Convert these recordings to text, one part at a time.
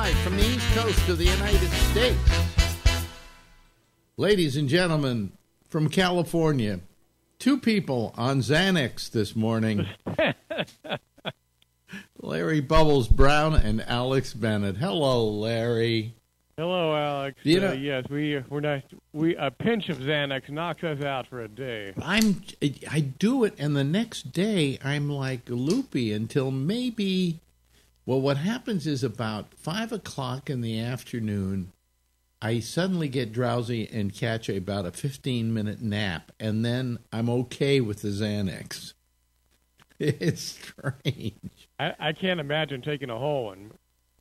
Midnight from the East Coast of the United States. Ladies and gentlemen, from California, two people on Xanax this morning. Larry Bubbles Brown and Alex Bennett. Hello, Larry. Hello, Alex. You Uh, yes, we we're not we a pinch of Xanax knocks us out for a day. I'm I do it, and the next day I'm like loopy until maybe. Well, what happens is about five o'clock in the afternoon, I suddenly get drowsy and catch about a 15 minute nap, and then I'm okay with the Xanax. It's strange. I, I can't imagine taking a whole one.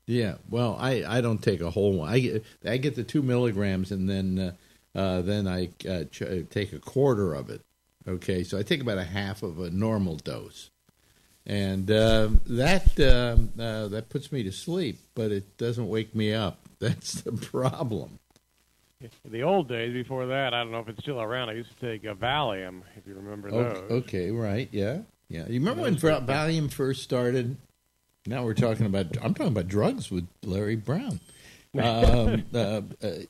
Yeah, well, I, I don't take a whole one. I get I get the two milligrams, and then uh, uh, then I uh, ch- take a quarter of it. Okay, so I take about a half of a normal dose, and uh, that um uh, that puts me to sleep, but it doesn't wake me up. That's the problem. The old days before that, I don't know if it's still around. I used to take a Valium, if you remember those. Okay, okay, right? Yeah, yeah. You remember when Val- Valium first started? Now we're talking about. I'm talking about drugs with Larry Brown. um, uh, uh,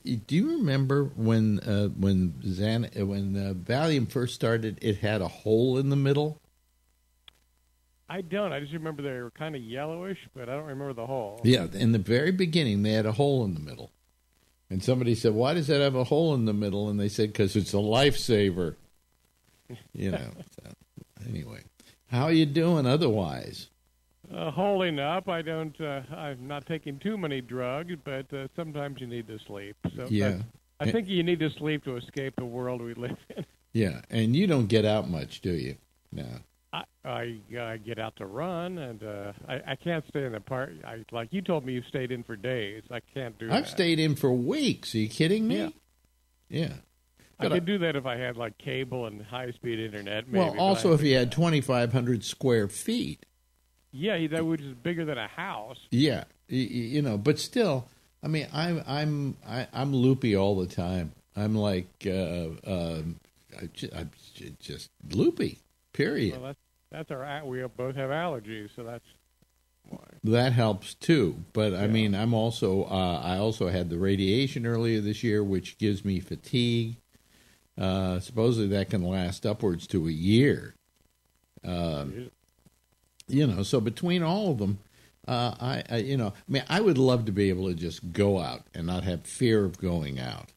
do you remember when uh, when Xan- uh, when uh, Valium first started? It had a hole in the middle. I don't. I just remember they were kind of yellowish, but I don't remember the hole. Yeah, in the very beginning, they had a hole in the middle, and somebody said, "Why does that have a hole in the middle?" And they said, "Because it's a lifesaver." You know. so, anyway, how are you doing otherwise? Uh, holding up. I don't. Uh, I'm not taking too many drugs, but uh, sometimes you need to sleep. So Yeah. I, I think you need to sleep to escape the world we live in. Yeah, and you don't get out much, do you? No. I, I uh, get out to run, and uh, I, I can't stay in the park. I, like you told me, you stayed in for days. I can't do I've that. stayed in for weeks. Are you kidding me? Yeah. Yeah. I could do that if I had like cable and high speed internet. Maybe, well, also if you had 2,500 square feet. yeah, that which is bigger than a house. Yeah, you know, but still, I mean, I'm I'm I, I'm loopy all the time. I'm like, uh, I ju- I'm just loopy. Period. Well, that's that's our. We both have allergies, so that's why. that helps too. But I mean, I'm also uh, I also had the radiation earlier this year, which gives me fatigue. Uh, supposedly that can last upwards to a year. Um, you know, so between all of them, uh, I, I you know, I mean, I would love to be able to just go out and not have fear of going out.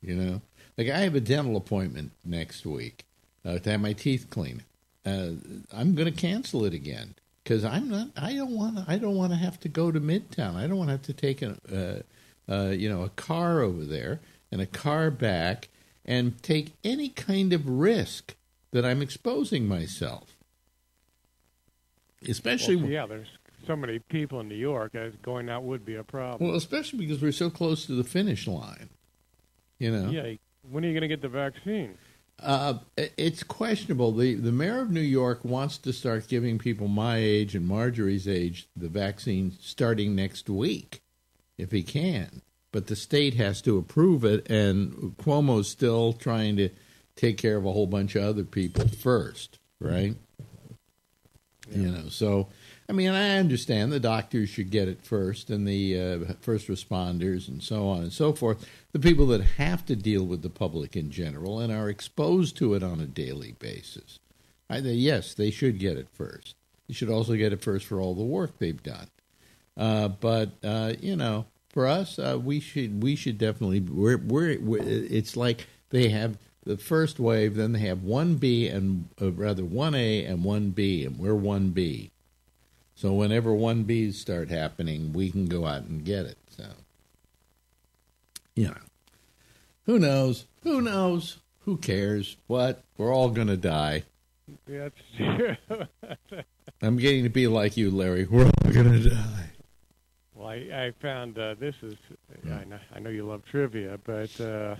You know, like I have a dental appointment next week uh, to have my teeth cleaned. Uh, I'm going to cancel it again because I'm not. I don't want. to I don't want to have to go to Midtown. I don't want to have to take a, uh, uh, you know, a car over there and a car back and take any kind of risk that I'm exposing myself. Especially Well, yeah, there's so many people in New York. Going out would be a problem. well, especially because we're so close to the finish line. You know. yeah, when are you going to get the vaccine? Uh, it's questionable. The the mayor of New York wants to start giving people my age and Marjorie's age the vaccine starting next week, if he can. But the state has to approve it, and Cuomo's still trying to take care of a whole bunch of other people first, right? You know, so I mean, I understand the doctors should get it first, and the uh, first responders, and so on and so forth. The people that have to deal with the public in general and are exposed to it on a daily basis. I, they, yes, they should get it first. They should also get it first for all the work they've done. Uh, but uh, you know, for us, uh, we should we should definitely we're, we're, we're it's like they have the first wave, then they have one B and uh, rather one A and one B, and we're one B. So whenever one Bs start happening, we can go out and get it. So, you know, who knows? Who knows? Who cares? What? We're all going to die. That's true. I'm getting to be like you, Larry. We're all gonna die. well, I, I found uh, this is. I know, I know you love trivia, but uh,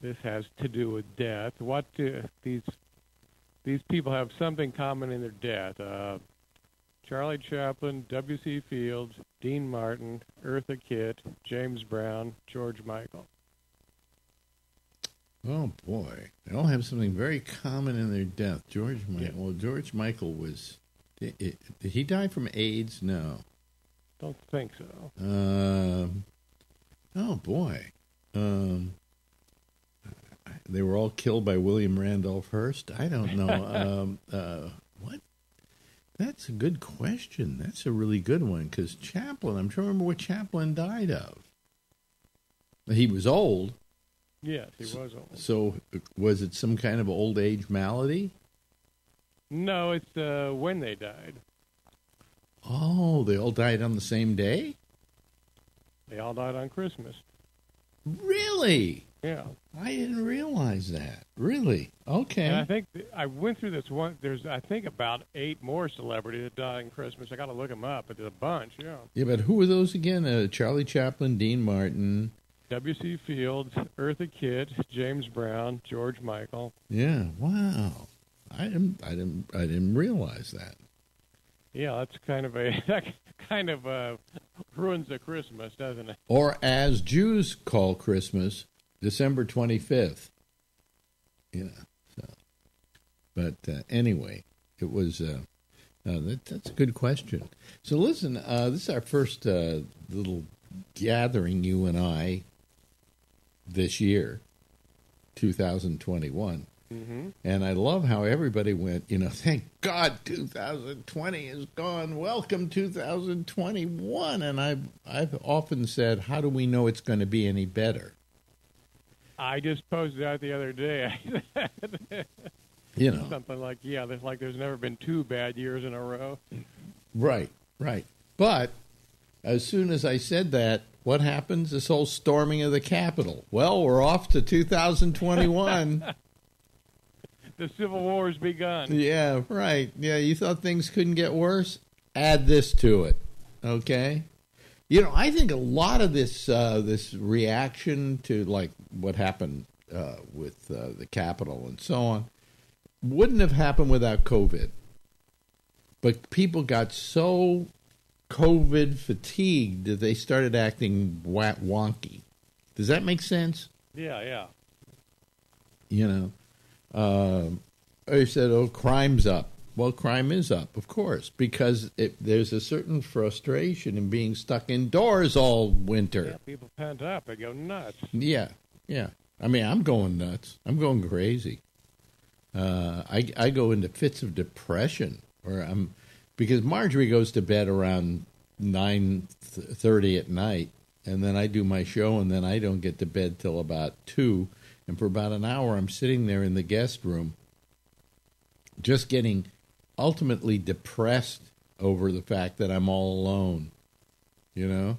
this has to do with death. What do these these people have something common in their death? Uh, Charlie Chaplin, W.C. Fields, Dean Martin, Eartha Kitt, James Brown, George Michael. Oh boy, they all have something very common in their death. George Michael. Yeah. Well, George Michael was. Did, did he die from AIDS? No. Don't think so. Um. Oh boy. Um. They were all killed by William Randolph Hearst. I don't know. um. Uh. What? That's a good question. That's a really good one because Chaplin. I'm trying to remember what Chaplin died of. He was old. Yes, he was old. So was it some kind of old age malady? No, it's uh, when they died. Oh, they all died on the same day? They all died on Christmas. Really? Yeah. I didn't realize that. Really? Okay. And I think th- I went through this one. There's, I think, about eight more celebrities that died on Christmas. I got to look them up, but there's a bunch. Yeah. yeah, but who were those again? Uh, Charlie Chaplin, Dean Martin. W.C. Fields, Eartha Kitt, James Brown, George Michael. Yeah. Wow. I didn't. I didn't. I didn't realize that. Yeah, that's kind of a that kind of uh, ruins the Christmas, doesn't it? Or as Jews call Christmas, December twenty fifth. You know. So, but uh, anyway, it was. Uh, uh, that, that's a good question. So listen, uh, this is our first uh, little gathering, you and I, this year, 2021. Mm-hmm. And I love how everybody went, you know, thank God 2020 is gone. Welcome 2021. And I've, I've often said, how do we know it's going to be any better? I just posted out the other day. You know, Something like, yeah, there's like there's never been two bad years in a row. right, right. But as soon as I said that, what happens? This whole storming of the Capitol. Well, we're off to 2021. The Civil War's begun. Yeah, right. Yeah, you thought things couldn't get worse? Add this to it. Okay? You know, I think a lot of this uh, this reaction to like what happened uh, with uh, the Capitol and so on wouldn't have happened without COVID. But people got so COVID fatigued that they started acting wonky. Does that make sense? Yeah, yeah. you know. Um, they said, "Oh, crime's up." Well, crime is up, of course, because it, there's a certain frustration in being stuck indoors all Yeah, winter. people pent up. They go nuts. Yeah, yeah. I mean, I'm going nuts. I'm going crazy. Uh, I I go into fits of depression, or I'm because Marjorie goes to bed around nine thirty at night, and then I do my show, and then I don't get to bed till about two, and for about an hour I'm sitting there in the guest room, just getting ultimately depressed over the fact that I'm all alone, you know,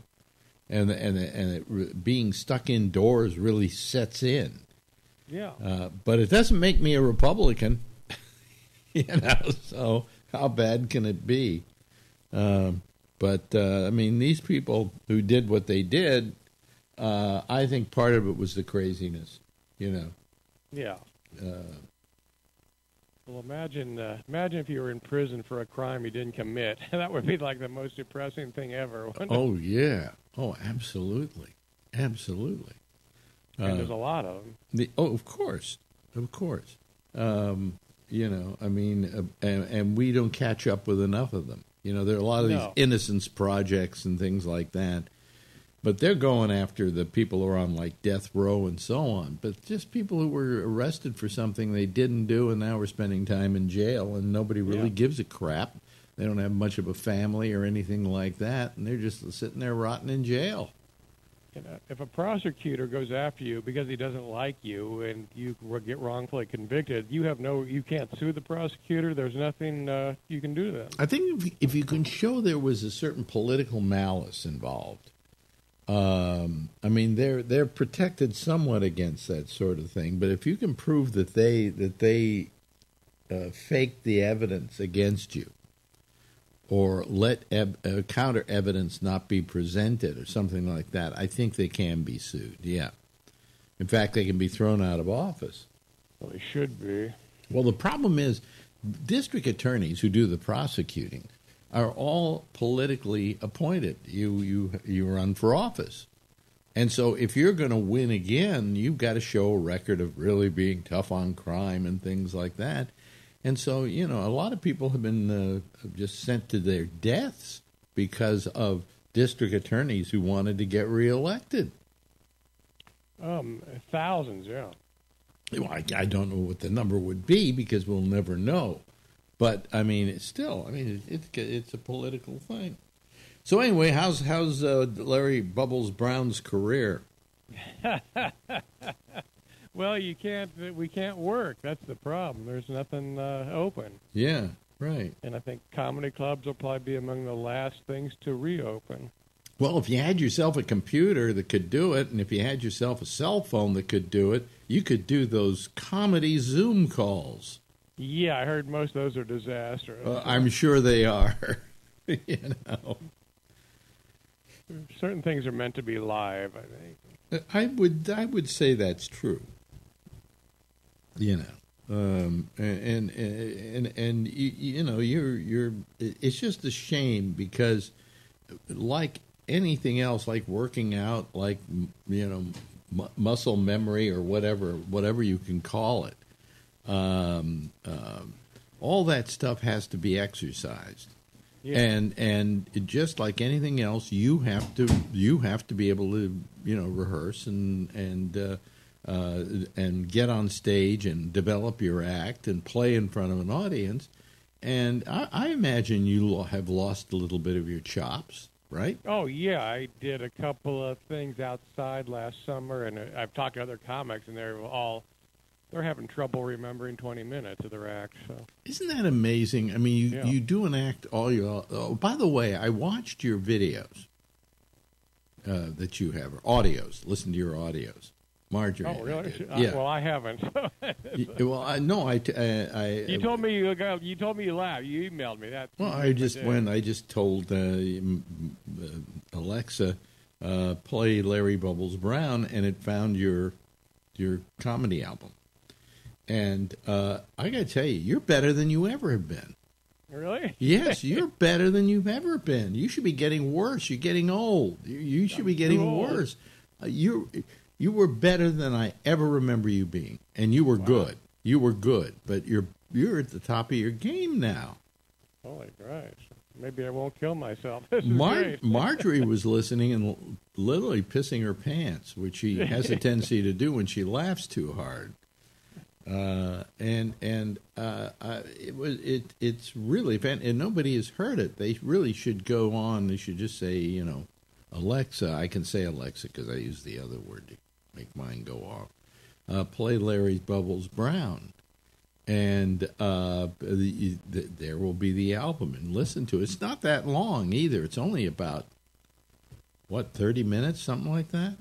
and and and it, being stuck indoors really sets in. Yeah. Uh, but it doesn't make me a Republican, you know. So how bad can it be? Um, but uh, I mean, these people who did what they did, uh, I think part of it was the craziness, you know. Yeah. Well, imagine uh, imagine if you were in prison for a crime you didn't commit. that would be like the most depressing thing ever. wouldn't it? oh yeah, oh absolutely, absolutely. and Uh, there's a lot of them. The, oh, of course, of course. Um, you know, I mean, uh, and, and we don't catch up with enough of them. You know, there are a lot of No. these innocence projects and things like that, but they're going after the people who are on like death row and so on. But just people who were arrested for something they didn't do and now we're spending time in jail, and nobody really Yeah. gives a crap. They don't have much of a family or anything like that, and they're just sitting there rotting in jail. You know, if a prosecutor goes after you because he doesn't like you and you get wrongfully convicted, you have no, you can't sue the prosecutor. There's nothing uh, you can do to them. I think if, if you can show there was a certain political malice involved, um, I mean they're they're protected somewhat against that sort of thing. But if you can prove that they that they uh, fake the evidence against you or let ev- uh, counter evidence not be presented or something like that, I think they can be sued. Yeah. In fact, they can be thrown out of office. Well, they should be. Well, the problem is district attorneys who do the prosecuting are all politically appointed. You you you run for office. And so if you're going to win again, you've got to show a record of really being tough on crime and things like that. And so, you know, a lot of people have been uh, just sent to their deaths because of district attorneys who wanted to get reelected. Um, thousands, yeah. Well, I, I don't know what the number would be because we'll never know. But I mean, it's still, I mean, it, it, it's a political thing. So anyway, how's how's uh, Larry Bubbles Brown's career? well, you can't. We can't work. That's the problem. There's nothing uh, open. Yeah, right. And I think comedy clubs will probably be among the last things to reopen. Well, if you had yourself a computer that could do it, and if you had yourself a cell phone that could do it, you could do those comedy Zoom calls. Yeah, I heard most of those are disastrous. Uh, I'm sure they are. you know, certain things are meant to be live. I think. I would I would say that's true. You know, um, and, and and and you, know you're you're it's just a shame because like anything else, like working out, like you know muscle memory or whatever whatever you can call it, um, um, all that stuff has to be exercised. Yeah. And and just like anything else, you have to you have to be able to you know rehearse and and uh, uh, and get on stage and develop your act and play in front of an audience. And I, I imagine you have lost a little bit of your chops, right? Oh yeah, I did a couple of things outside last summer, and I've talked to other comics, and they're all they're having trouble remembering 20 minutes of their act. So. Isn't that amazing? I mean, you, yeah. you do an act all your. Oh, by the way, I watched your videos uh, that you have, or audios. Listen to your audios. Marjorie. Oh, really? Uh, yeah. Well, I haven't. well, I no, I, I, I, You told me you got, you told me you laughed. You emailed me that. Well, I just I went. I just told uh, uh, Alexa uh, play Larry Bubbles Brown, and it found your your comedy album. And uh, I got to tell you, you're better than you ever have been. Really? yes, you're better than you've ever been. You should be getting worse. You're getting old. You, you should I'm be getting worse. Uh, you you were better than I ever remember you being, and you were wow. good. You were good, but you're you're at the top of your game now. Holy Christ! Maybe I won't kill myself. Mar- Marjorie was listening and literally pissing her pants, which she has a tendency to do when she laughs too hard. Uh, and and uh, it was it it's really and nobody has heard it. They really should go on. They should just say, you know, Alexa. I can say Alexa because I use the other word to make mine go off. Uh, play Larry's Bubbles Brown, and uh, the, the, there will be the album and listen to it. It's not that long either. It's only about what thirty minutes, something like that.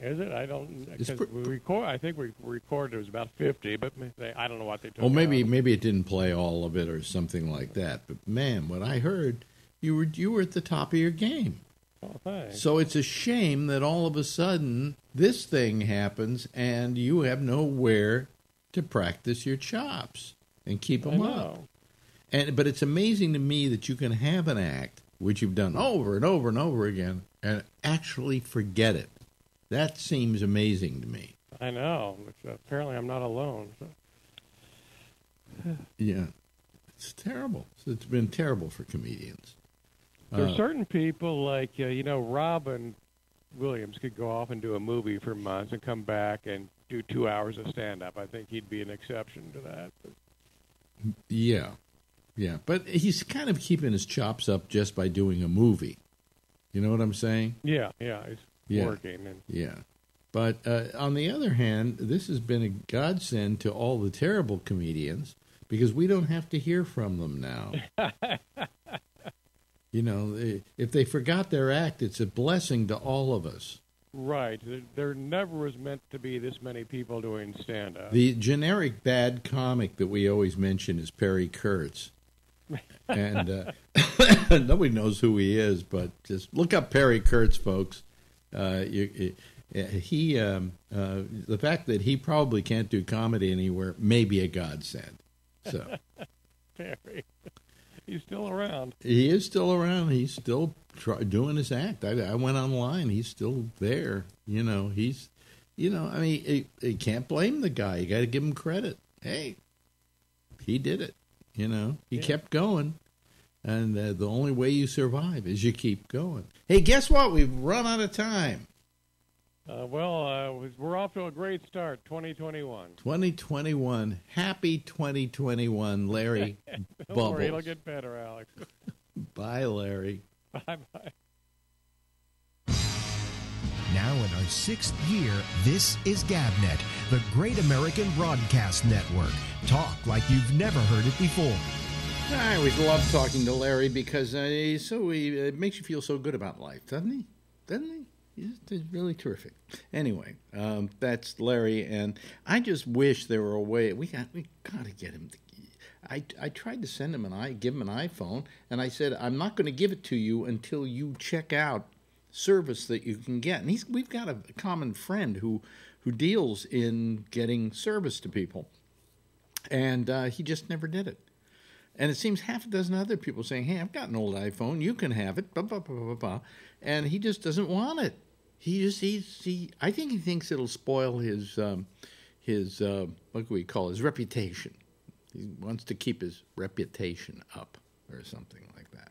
Is it? I don't. Pr- we record. I think we recorded. It was about fifty, but they, I don't know what they took. Well, maybe out. maybe it didn't play all of it or something like that. But man, what I heard, you were you were at the top of your game. Oh, thanks. So it's a shame that all of a sudden this thing happens and you have nowhere to practice your chops and keep them up. And but it's amazing to me that you can have an act which you've done over and over and over again and actually forget it that seems amazing to me. I know. Apparently, I'm not alone. Yeah, it's terrible. It's been terrible for comedians. There are uh, certain people like uh, you know Robin Williams could go off and do a movie for months and come back and do two hours of stand up. I think he'd be an exception to that. Yeah, yeah, but he's kind of keeping his chops up just by doing a movie. You know what I'm saying? Yeah, yeah. Yeah. working. And yeah. But uh, on the other hand, this has been a godsend to all the terrible comedians because we don't have to hear from them now. you know, if they forgot their act, it's a blessing to all of us. Right. There, there never was meant to be this many people doing stand up. The generic bad comic that we always mention is Perry Kurtz. and uh, nobody knows who he is, but just look up Perry Kurtz, folks. Uh, you, he, um, uh, the fact that he probably can't do comedy anywhere may be a godsend. So, Perry, he's still around. He is still around. He's still try, doing his act. I, I, went online. He's still there. You know, he's, you know, I mean, you can't blame the guy. You got to give him credit. Hey, he did it. You know, he yeah. kept going. And uh, the only way you survive is you keep going. Hey, guess what? We've run out of time. Uh, well, uh, we're off to a great start, 2021. 2021. Happy 2021, Larry Don't Bubbles. worry, it'll get better, Alex. Bye, Larry. Bye-bye. Now in our sixth year, this is GabNet, the Great American Broadcast Network. Talk like you've never heard it before. I always love talking to Larry because uh, so he, it makes you feel so good about life, doesn't he? Doesn't he? He's really terrific. Anyway, um, that's Larry, and I just wish there were a way we got we got to get him. To, I I tried to send him an i give him an iPhone, and I said I'm not going to give it to you until you check out service that you can get. And he's we've got a common friend who who deals in getting service to people, and uh, he just never did it. And it seems half a dozen other people saying, "Hey, I've got an old iPhone. You can have it." Blah, blah, blah, blah, blah. And he just doesn't want it. He just he's he. I think he thinks it'll spoil his um, his uh, what do we call it? his reputation. He wants to keep his reputation up or something like that.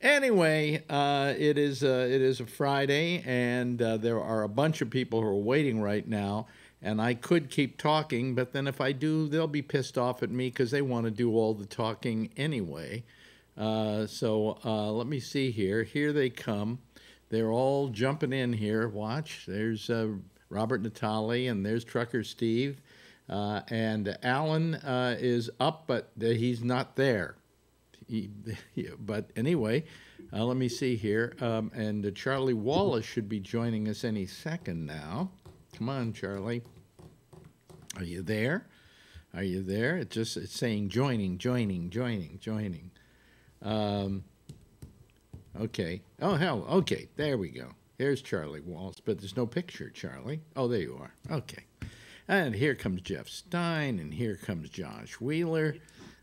Anyway, uh, it is uh, it is a Friday, and uh, there are a bunch of people who are waiting right now. And I could keep talking, but then if I do, they'll be pissed off at me because they want to do all the talking anyway. Uh, so uh, let me see here. Here they come. They're all jumping in here. Watch. There's uh, Robert Natali, and there's Trucker Steve. Uh, and Alan uh, is up, but he's not there. He, but anyway, uh, let me see here. Um, and Charlie Wallace should be joining us any second now. Come on, Charlie. Are you there? Are you there? It's just it's saying joining, joining, joining, joining. Um, Okay. Oh, hell. Okay. There we go. Here's Charlie Wallace, but there's no picture, Charlie. Oh, there you are. Okay. And here comes Jeff Stein, and here comes Josh Wheeler.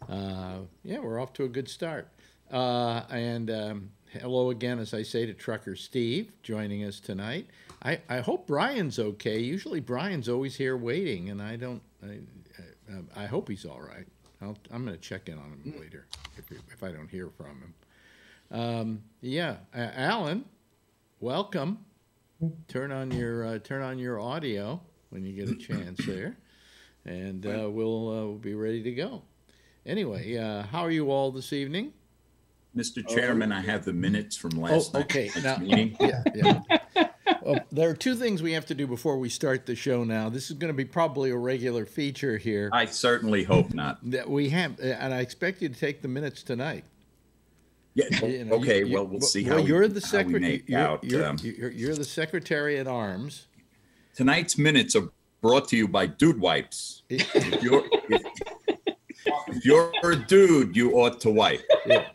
Uh, yeah, we're off to a good start. Uh, and um, hello again, as I say, to Trucker Steve joining us tonight. I, I hope Brian's okay. Usually Brian's always here waiting, and I don't. I, I, I hope he's all right. I'll, I'm going to check in on him later if, if I don't hear from him. Um, yeah, uh, Alan, welcome. Turn on your uh, turn on your audio when you get a chance there, and uh, we'll uh, we'll be ready to go. Anyway, uh, how are you all this evening? Mr. Chairman, I have the minutes from last oh, okay. night's now, meeting. Yeah, yeah. Well, there are two things we have to do before we start the show. Now, this is going to be probably a regular feature here. I certainly hope not. That we have, and I expect you to take the minutes tonight. Yeah. You know, okay. You, well, we'll see well, how you're we, the secretary. You're, out, you're, um, you're, you're, the secretary at arms. Tonight's minutes are brought to you by Dude Wipes. if, you're, if, if, you're, a dude, you ought to wipe. Yeah.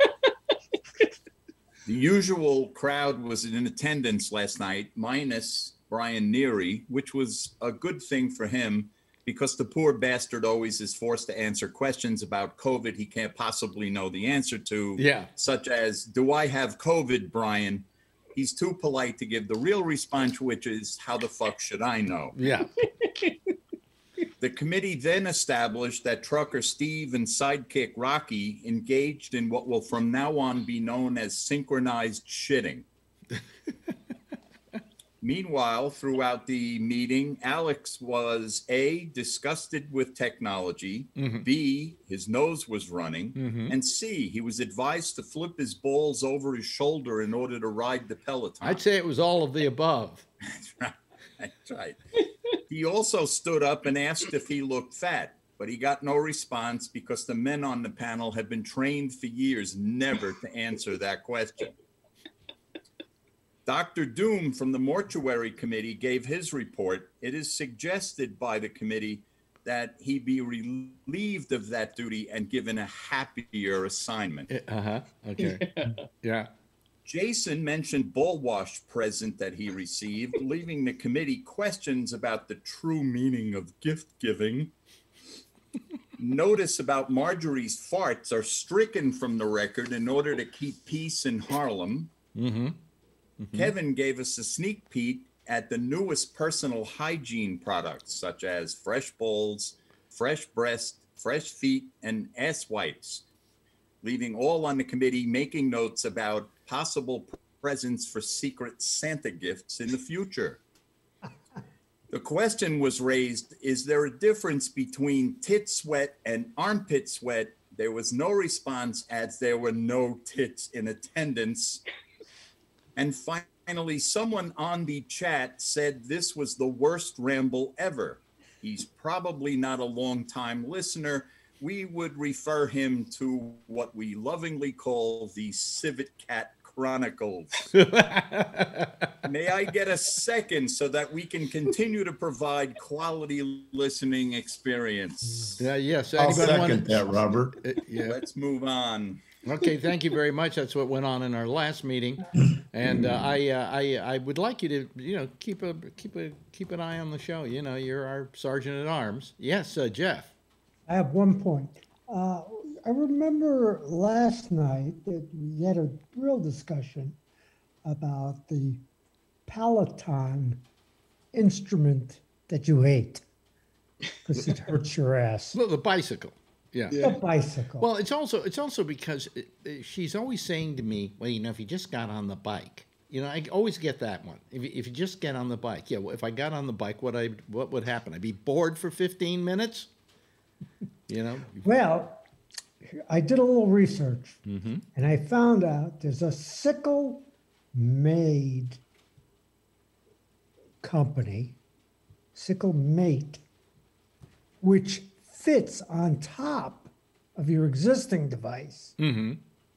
The usual crowd was in attendance last night, minus Brian Neary, which was a good thing for him because the poor bastard always is forced to answer questions about COVID he can't possibly know the answer to. Yeah. Such as, Do I have COVID, Brian? He's too polite to give the real response, which is, How the fuck should I know? Yeah. the committee then established that trucker Steve and sidekick Rocky engaged in what will from now on be known as synchronized shitting. Meanwhile, throughout the meeting, Alex was A, disgusted with technology, Mhm. B, his nose was running, Mhm. and C, he was advised to flip his balls over his shoulder in order to ride the Peloton. I'd say it was all of the above. That's right. he also stood up and asked if he looked fat, but he got no response because the men on the panel had been trained for years never to answer that question. Dr. Doom from the Mortuary Committee gave his report. It is suggested by the committee that he be relieved of that duty and given a happier assignment. Uh huh. Okay. yeah. Jason mentioned ball wash present that he received, leaving the committee questions about the true meaning of gift giving. Notice about Marjorie's farts are stricken from the record in order to keep peace in Harlem. Mm-hmm. Kevin gave us a sneak peek at the newest personal hygiene products, such as fresh balls, fresh breast, fresh feet, and ass wipes, leaving all on the committee making notes about possible presents for secret Santa gifts in the future. The question was raised Is there a difference between tit sweat and armpit sweat? There was no response as there were no tits in attendance. And finally, someone on the chat said this was the worst ramble ever. He's probably not a long time listener. We would refer him to what we lovingly call the Civet Cat Chronicles. May I get a second so that we can continue to provide quality listening experience? Yeah. Yes. I'll Anybody second wanna- that, Robert. Uh, yeah. Let's move on. Okay, thank you very much. That's what went on in our last meeting, and uh, I, uh, I, I would like you to, you know, keep a keep a keep an eye on the show. You know, you're our sergeant at arms. Yes, uh, Jeff. I have one point. I remember last night that we had a real discussion about the Peloton instrument that you hate because it hurts your ass. Well, the bicycle. Yeah. The bicycle. Well, it's also it's also because uh, uh, she's always saying to me, well, you know, if you just got on the bike, you know, I always get that one. If you, if you just get on the bike, yeah. Well, if I got on the bike, what I what would happen? I'd be bored for fifteen minutes. You know. Well, I did a little research Mm-hmm. and I found out there's a sickle made company, Sickle Mate, which fits on top of your existing device, Mm-hmm.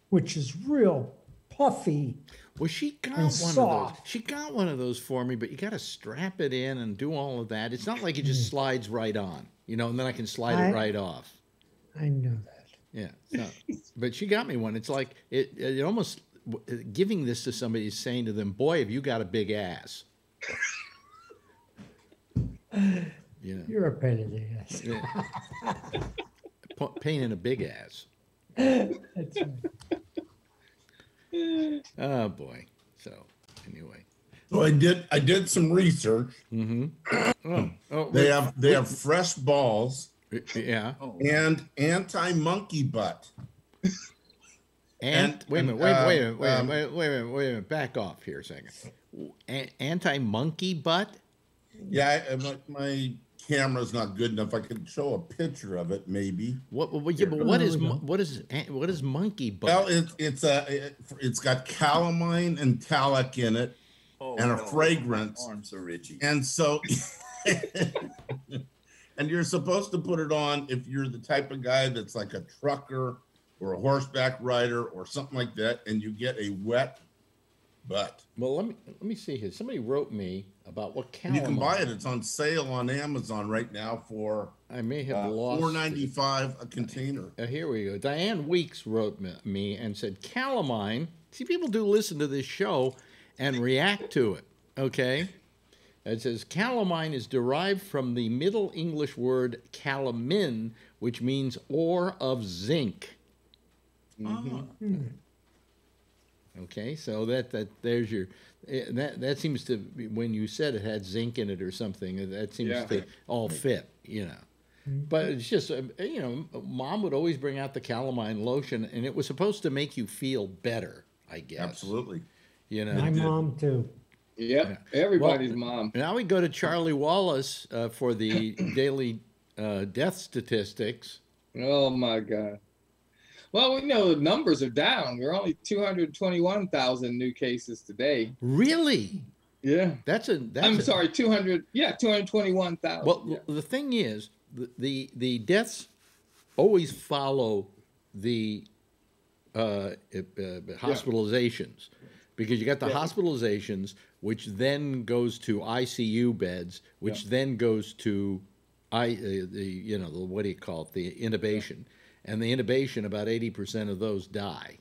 which is real puffy. Well, she got And one of those. She got one of those for me, but you got to strap it in and do all of that. It's not like it just slides right on, you know, and then I can slide I- it right off. I know that. Yeah, so, but she got me one. It's like it. It almost giving this to somebody is saying to them, "Boy, have you got a big ass." You know, You're a pain in the ass. yeah. Pa- pain in a big ass. That's right. Oh boy. So anyway, So I did I did some research. Mm-hmm. oh, oh They wait, have they have fresh balls yeah. and anti monkey butt. And, And- wait a minute, wait, uh, wait, a minute, wait, a um, minute, wait, a minute, wait a minute, back off here a second. A- anti-monkey butt? Yeah, I, my, my camera's not good enough. I could show a picture of it, maybe. What? what yeah, but what is No, no. mon- what is an- what is monkey butt? Well, it's it's a it, it's got calamine and talc in it, Oh, And a no. fragrance. Arms are itchy. and so and you're supposed to put it on if you're the type of guy that's like a trucker or a horseback rider or something like that, and you get a wet butt. well, let me let me see here. Somebody wrote me about what And you can buy it. It's on sale on Amazon right now for I may have uh, lost. four ninety five a container. Uh, here we go. Diane Weeks wrote me, me and said calamine. See, people do listen to this show and react to it. Okay. It says calamine is derived from the Middle English word calamin, which means ore of zinc. Okay, so that that there's your eh, that that seems to be, when you said it had zinc in it or something uh, that seems Yeah. to all fit, you know. But it's just uh, you know, mom would always bring out the calamine lotion, and it was supposed to make you feel better, I guess. Absolutely. You know. My mom too. Yep. Everybody's mom. Now we go to Charlie Wallace uh, for the daily uh, death statistics. Oh my God. Well, we know the numbers are down. We're only 221,000 new cases today. Really? Yeah. That's a. That's I'm a- sorry, 200. Yeah, 221,000. Well, yeah. the thing is, the the, the deaths always follow the uh, uh, hospitalizations because you got the Yeah. hospitalizations, which then goes to ICU beds, which then goes to I uh, the you know the what do you call it the intubation, and the intubation about eighty percent of those die.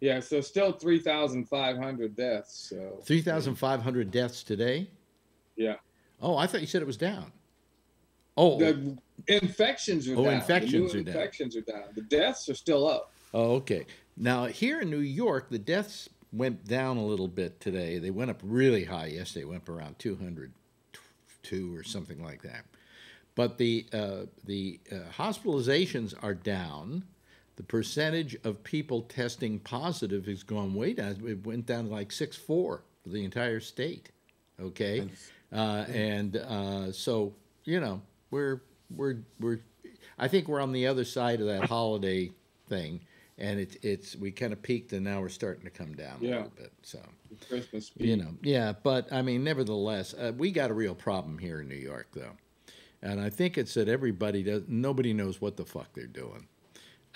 Yeah, so still 3,500 deaths. So Three thousand five hundred deaths today. yeah, Oh, I thought you said it was down. Oh, the infections are Oh, down. infections the are new down. infections are down. The deaths are still up. Oh, okay. Now here in New York, the deaths went down a little bit today. They went up really high yesterday. Went up around 202 or something like that. But the uh, the uh, hospitalizations are down. The percentage of people testing positive has gone way down. It went down to like six four for the entire state. Okay, uh, and uh, so you know we're we're we're. I think we're on the other side of that holiday thing, and it's it's we kind of peaked and now we're starting to come down a Yeah. little bit. So Christmas. you know, yeah, but I mean, nevertheless, uh, we got a real problem here in New York, though, and I think it's that everybody does. Nobody knows what the fuck they're doing.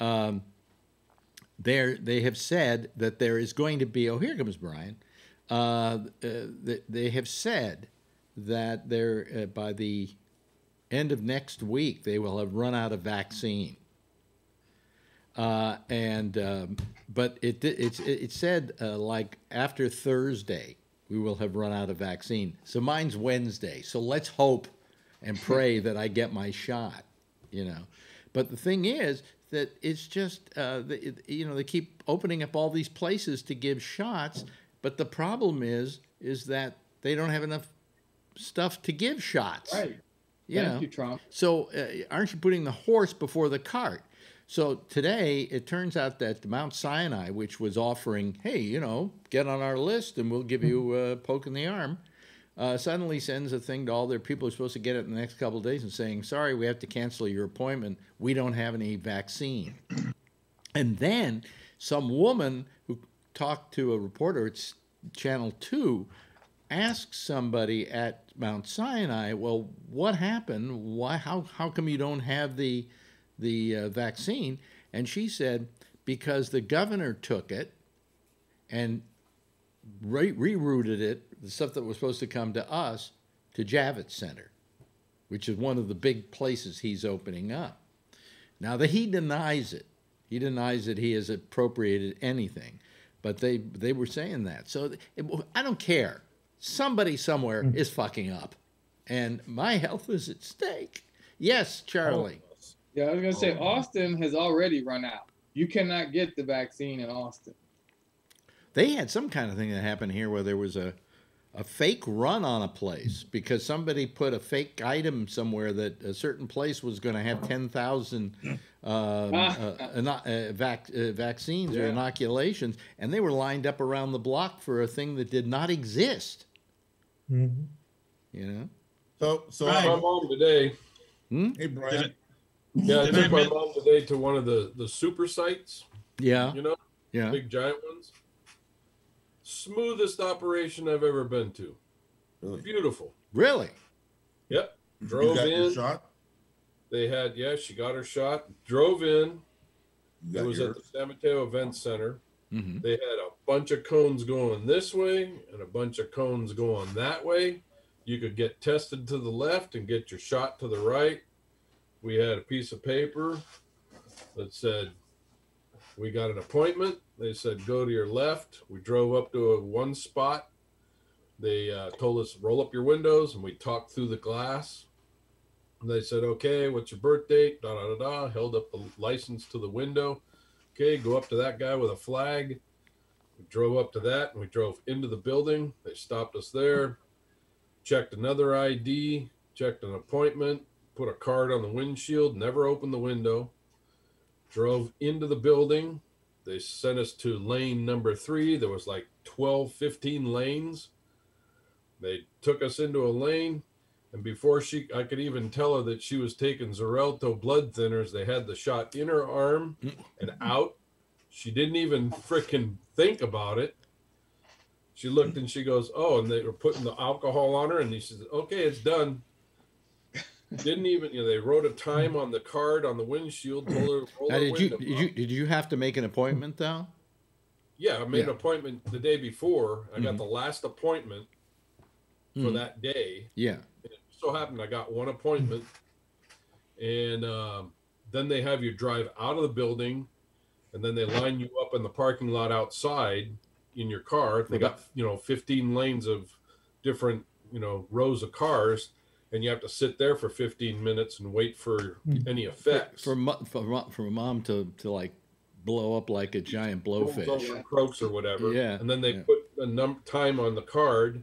Um, they they have said that there is going to be. Oh, here comes Brian. Uh, uh, they, they have said that they're uh, by the end of next week they will have run out of vaccine. Uh, and um, but it it's it said uh, like after Thursday we will have run out of vaccine. So mine's Wednesday. So let's hope and pray that I get my shot. You know, but the thing is that it's just uh, the, it- you know they keep opening up all these places to give shots, but the problem is is that they don't have enough stuff to give shots. Right. You Thank know? you, Trump. So, uh, aren't you putting the horse before the cart? So today, it turns out that Mount Sinai, which was offering, hey, you know, get on our list and we'll give you a poke in the arm, uh, suddenly sends a thing to all their people who are supposed to get it in the next couple of days and saying, sorry, we have to cancel your appointment. We don't have any vaccine. And then some woman who talked to a reporter at S- Channel 2 asked somebody at Mount Sinai, well, what happened? Why, how, how come you don't have the, the uh, vaccine? And she said, because the governor took it and re- rerouted it, the stuff that was supposed to come to us, to Javits Center, which is one of the big places he's opening up. Now that he denies it, he denies that he has appropriated anything, but they they were saying that. So it, I don't care. Somebody somewhere is fucking up, and my health is at stake. Yes, Charlie. Yeah, I was gonna say Austin has already run out. You cannot get the vaccine in Austin. They had some kind of thing that happened here where there was a a fake run on a place because somebody put a fake item somewhere that a certain place was going to have 10,000 um, uh, uh, vac- uh, vaccines or inoculations, and they were lined up around the block for a thing that did not exist. Mhm. You know? So, so Took my I, mom today. hey Brian, Yeah, I Did I took my men- mom today to one of the the super sites. Yeah. You know, Yeah. big giant ones. Smoothest operation I've ever been to. Really? Beautiful. Really? Yep. you Drove got your in. shot. They had yeah, she got her shot. Drove in. It was your, at the San Mateo Event Center. hmm They had a bunch of cones going this way and a bunch of cones going that way. You could get tested to the left and get your shot to the right. We had a piece of paper that said, We got an appointment. They said, Go to your left. We drove up to a one spot. They uh, told us, Roll up your windows, and we talked through the glass. And they said, Okay, what's your birth date? Da da da da. Held up the license to the window. Okay, go up to that guy with a flag. We drove up to that and we drove into the building. They stopped us there, checked another ID, checked an appointment, put a card on the windshield, never opened the window. Drove into the building. They sent us to lane number three. There was like 12, 15 lanes. They took us into a lane. And before she, I could even tell her that she was taking Xarelto blood thinners. They had the shot in her arm and out. She didn't even frickin' think about it. She looked and she goes, "Oh," and they were putting the alcohol on her, and he says, "Okay, it's done." Didn't even, you know, they wrote a time on the card on the windshield. Told her, roll Now, did you did up. you did you have to make an appointment though? Yeah, I made an appointment the day before. I got Mhm. the last appointment for Mhm. that day. Yeah. It so happened I got one appointment, and um, then they have you drive out of the building, and then they line you up in the parking lot outside in your car. They got you know 15 lanes of different you know rows of cars, and you have to sit there for 15 minutes and wait for any effects. For mo- for mo- for mom to to like blow up like a giant blowfish. over croaks or whatever. Yeah, And then they yeah. put a num time on the card,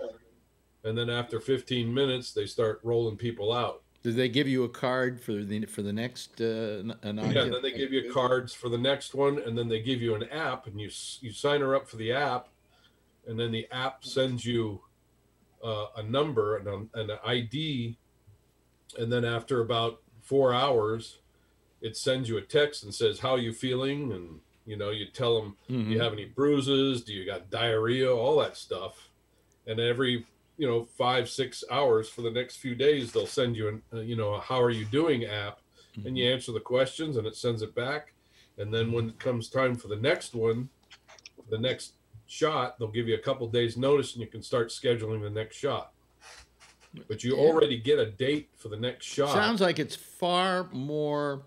and then after 15 minutes, they start rolling people out. Did they give you a card for the for the next uh, n- Yeah, and then they give you cards for the next one, and then they give you an app, and you you sign her up for the app, and then the app sends you uh, a number and an, an ID, and then after about four hours, it sends you a text and says how you feeling, and you know you tell them do you Mhm. have any bruises, do you got diarrhea, all that stuff, and every you know five six hours for the next few days they'll send you an uh, you know a how are you doing? app. And you answer the questions and it sends it back. And then when it comes time for the next one the next shot they'll give you a couple days notice and you can start scheduling the next shot but you Yeah. already get a date for the next shot Sounds like it's far more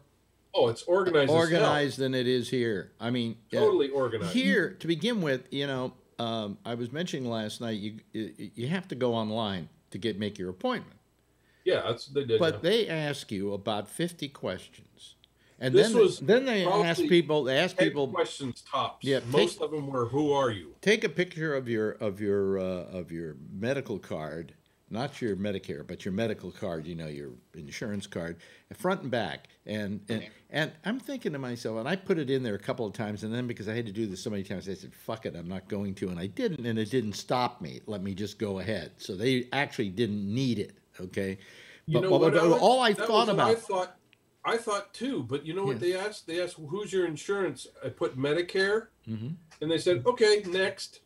oh it's organized organized than it is here. I mean, hell. uh, totally organized here to begin with, you know, um, I was mentioning last night you you have to go online to get make your appointment, yeah that's they did but now. they ask you about fifty questions, and This then was then they asked people they ask 10 people questions tops Yeah, most of them were who are you take a picture of your of your uh, of your medical card, not your Medicare, but your medical card. You know, your insurance card, front and back. And and and I'm thinking to myself, and I put it in there a couple of times, and then because I had to do this so many times, I said, "Fuck it, I'm not going to," and I didn't, and it didn't stop me. Let me just go ahead. So they actually didn't need it. Okay. You But- know but- what, but Alex? all I thought was what I about- thought, I thought too. But you know what Yeah. they asked? They asked, "Who's your insurance?" I put Medicare, Mhm. and they said, "Okay, next."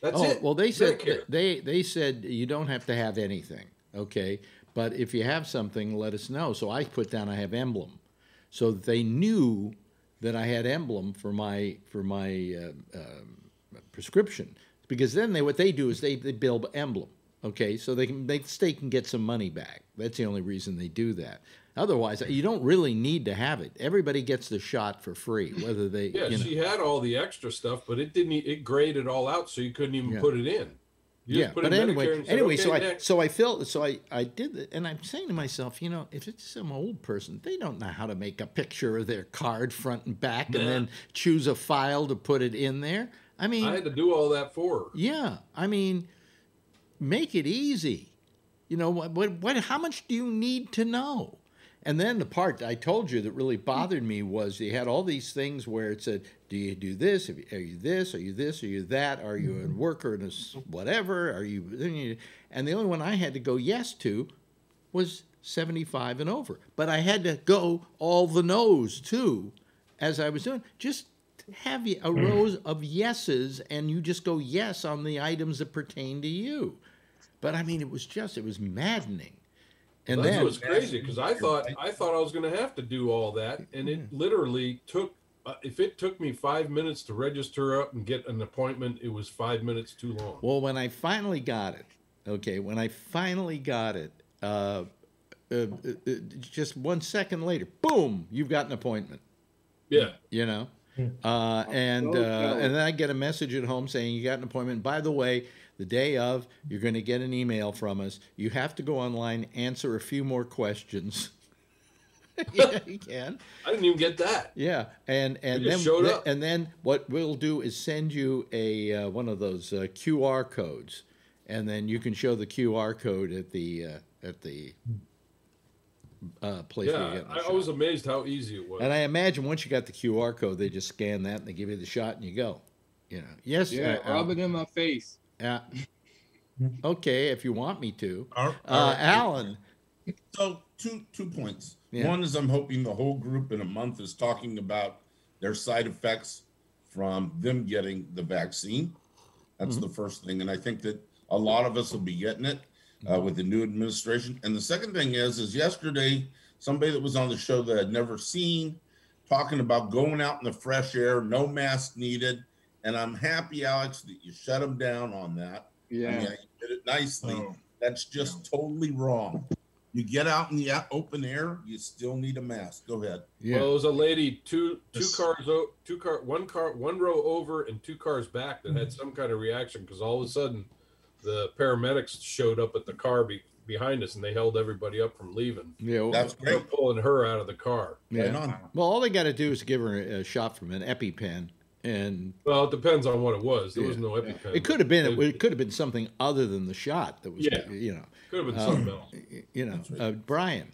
That's oh, it. well, they said Medicare. they they said you don't have to have anything, okay? But if you have something, let us know. So I put down I have emblem, so that they knew that I had emblem for my for my uh, um, prescription. Because then they what they do is they they bill emblem, okay? So they can they the state can get some money back. That's the only reason they do that. Otherwise, you don't really need to have it. Everybody gets the shot for free, whether they yeah, you know. she had all the extra stuff, but it didn't. It graded all out, so you couldn't even Yeah. put it in. You yeah, but anyway, said, anyway, "Okay, so I next." so I felt so I I did it, and I'm saying to myself, you know, if it's some old person, they don't know how to make a picture of their card front and back, and then choose a file to put it in there. I mean, I had to do all that for her. yeah, I mean, make it easy. You know what? What? What? How much do you need to know? And then the part I told you that really hmm. bothered me was you had all these things where it said, "Do you do this? Are you this? Are you this? Are you that? Are you a hmm. worker in a s- hmm. whatever? Are you?" And the only one I had to go yes to was 75 and over. But I had to go all the no's too as I was doing. Just have a row of yeses and you just go yes on the items that pertain to you. But I mean, it was just, it was maddening. And That's then, what's crazy because I thought I thought I was going to have to do all that, and it literally took. Uh, if it took me five minutes to register up and get an appointment, it was five minutes too long. well, when I finally got it, okay, when I finally got it, uh, uh, uh, uh, just one second later, boom, you've got an appointment. Yeah. you know. Uh, and uh, and then I get a message at home saying you got an appointment. By the way, the day of, you're going to get an email from us. You have to go online, answer a few more questions. yeah, you can. I didn't even get that. Yeah, and and then showed th- up. and then what we'll do is send you a uh, one of those uh, QR codes, and then you can show the QR code at the uh, at the uh, place where you Yeah, get the I, I shot. was amazed how easy it was. And I imagine once you got the QR code, they just scan that and they give you the shot and you go. You know, yes. Yeah, uh, rub it in my face. Uh, okay, if you want me to. All right, all Uh. Alan. So two two points. Yeah. One is I'm hoping the whole group in a month is talking about their side effects from them getting the vaccine. That's the first thing, and I think that a lot of us will be getting it uh, with the new administration. And the second thing is, is yesterday somebody that was on the show that I'd never seen talking about going out in the fresh air, no mask needed, And I'm happy, Alex, that you shut them down on that. I Yeah. mean, you did it nicely. Oh, That's just totally wrong. You get out in the open air, you still need a mask. Go ahead. Yeah. Well, it was a lady two two This- cars two car one car one row over and two cars back that had mm-hmm. some kind of reaction because all of a sudden the paramedics showed up at the car be, behind us and they held everybody up from leaving. yeah. well, That's great. pulling her out of the car. yeah. Right on. Well, all they got to do is give her a shot from an EpiPen, and Well, it depends on what it was. There was no EpiPen. it could have been it, could have been something other than the shot that was, Yeah. you know, could have been um, something else. you know, uh, Brian.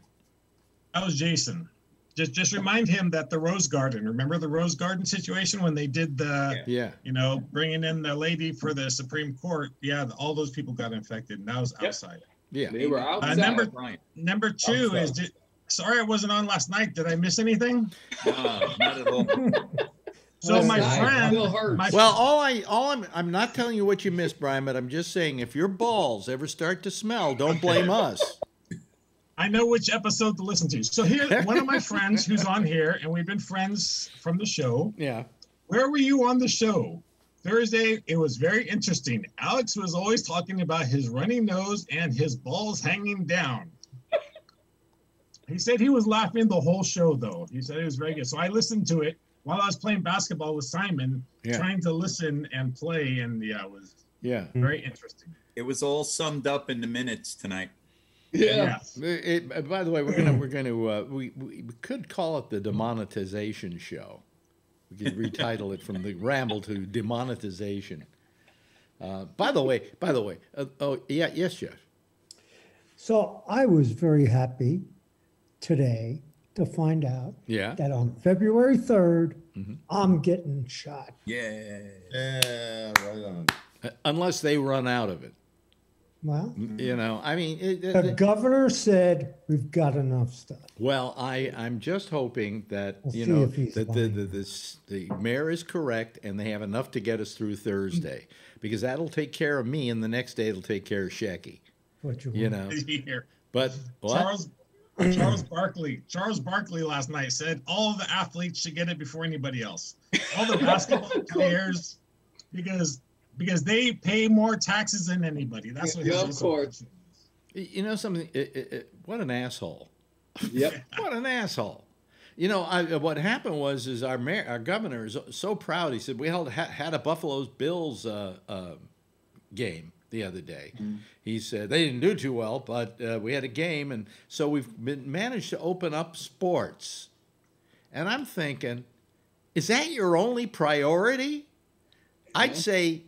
That was Jason. Just just remind him that the Rose Garden. Remember the Rose Garden situation when they did the, Yeah. you know, bringing in the lady for the Supreme Court. Yeah, all those people got infected, and that was Yep. outside. Yeah. They were Uh, outside. number Brian. number two is. Did, sorry, I wasn't on last night. Did I miss anything? No, not at all. So Well, my it's friend, my Well, all I all I'm I'm not telling you what you missed, Brian, but I'm just saying if your balls ever start to smell, don't blame us. I know which episode to listen to. So here, one of my friends who's on here, and we've been friends from the show. Yeah. Where were you on the show? Thursday, it was very interesting. Alex was always talking about his runny nose and his balls hanging down. He said he was laughing the whole show, though. He said it was very good. So I listened to it while I was playing basketball with Simon, Yeah. trying to listen and play, and yeah, it was Yeah. very interesting. It was all summed up in the minutes tonight. yeah. It, it- by the way, we're gonna we're gonna uh, we, we we could call it the demonetization show. We could retitle it from the ramble to demonetization. Uh, by the way, by the way, uh, oh yeah, yes, Jeff. So I was very happy today to find out Yeah. that on February 3rd, Mhm. I'm getting shot. Yeah. Yeah, right on. Uh, Unless they run out of it, Well, you know. I mean, it, it- the governor said we've got enough stuff. Well, I, I'm just hoping that, We'll you know, that the, lying. the, the mayor is correct and they have enough to get us through Thursday. Because that'll take care of me and the next day it'll take care of Shecky, What you, you want. know. Here. But what? Charles Charles Barkley. Charles Barkley last night said all of the athletes should get it before anybody else. All the basketball players, because because they pay more taxes than anybody. That's what Yeah, his of course. You know something? It, it, it- what an asshole. Yep. What an asshole. You know, I, what happened was, is our mayor, our governor is so proud. He said we held had, had a Buffalo's Bills uh, uh, game the other day. He said they didn't do too well, but uh, we had a game, and so we've been managed to open up sports. And I'm thinking, is that your only priority? I'd say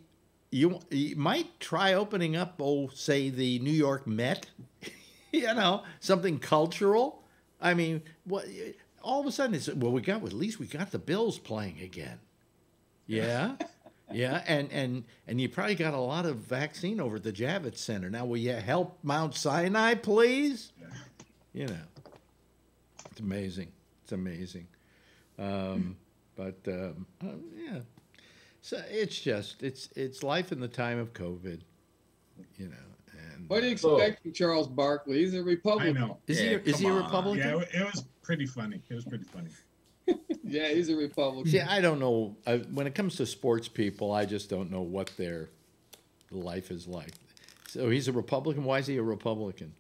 you, you might try opening up, oh, say the New York Met. you know, something cultural. I mean, what? All of a sudden, it's well, we got at least we got the Bills playing again. Yeah, yeah, and and and you probably got a lot of vaccine over at the Javits Center. Now, will you help Mount Sinai, please? You know, it's amazing. It's amazing. Um, but um, uh, yeah, so it's just it's it's life in the time of COVID. You know, and What do you Oh. expect from Charles Barkley? He's a Republican. know. is Yeah, he is he a come on. Republican? Yeah, it, it was pretty funny. It was pretty funny. Yeah, he's a Republican. See, I don't know. I, when it comes to sports people, I just don't know what their life is like. So he's a Republican. Why is he a Republican?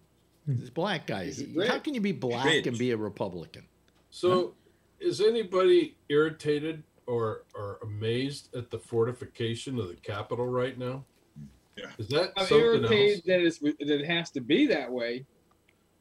Hmm. This black guy. He's He- rich. how can you be black Rich. and be a Republican? So, is anybody irritated or or amazed at the fortification of the Capitol right now? Yeah. Is that I'm something irritated else? that it's that it has to be that way.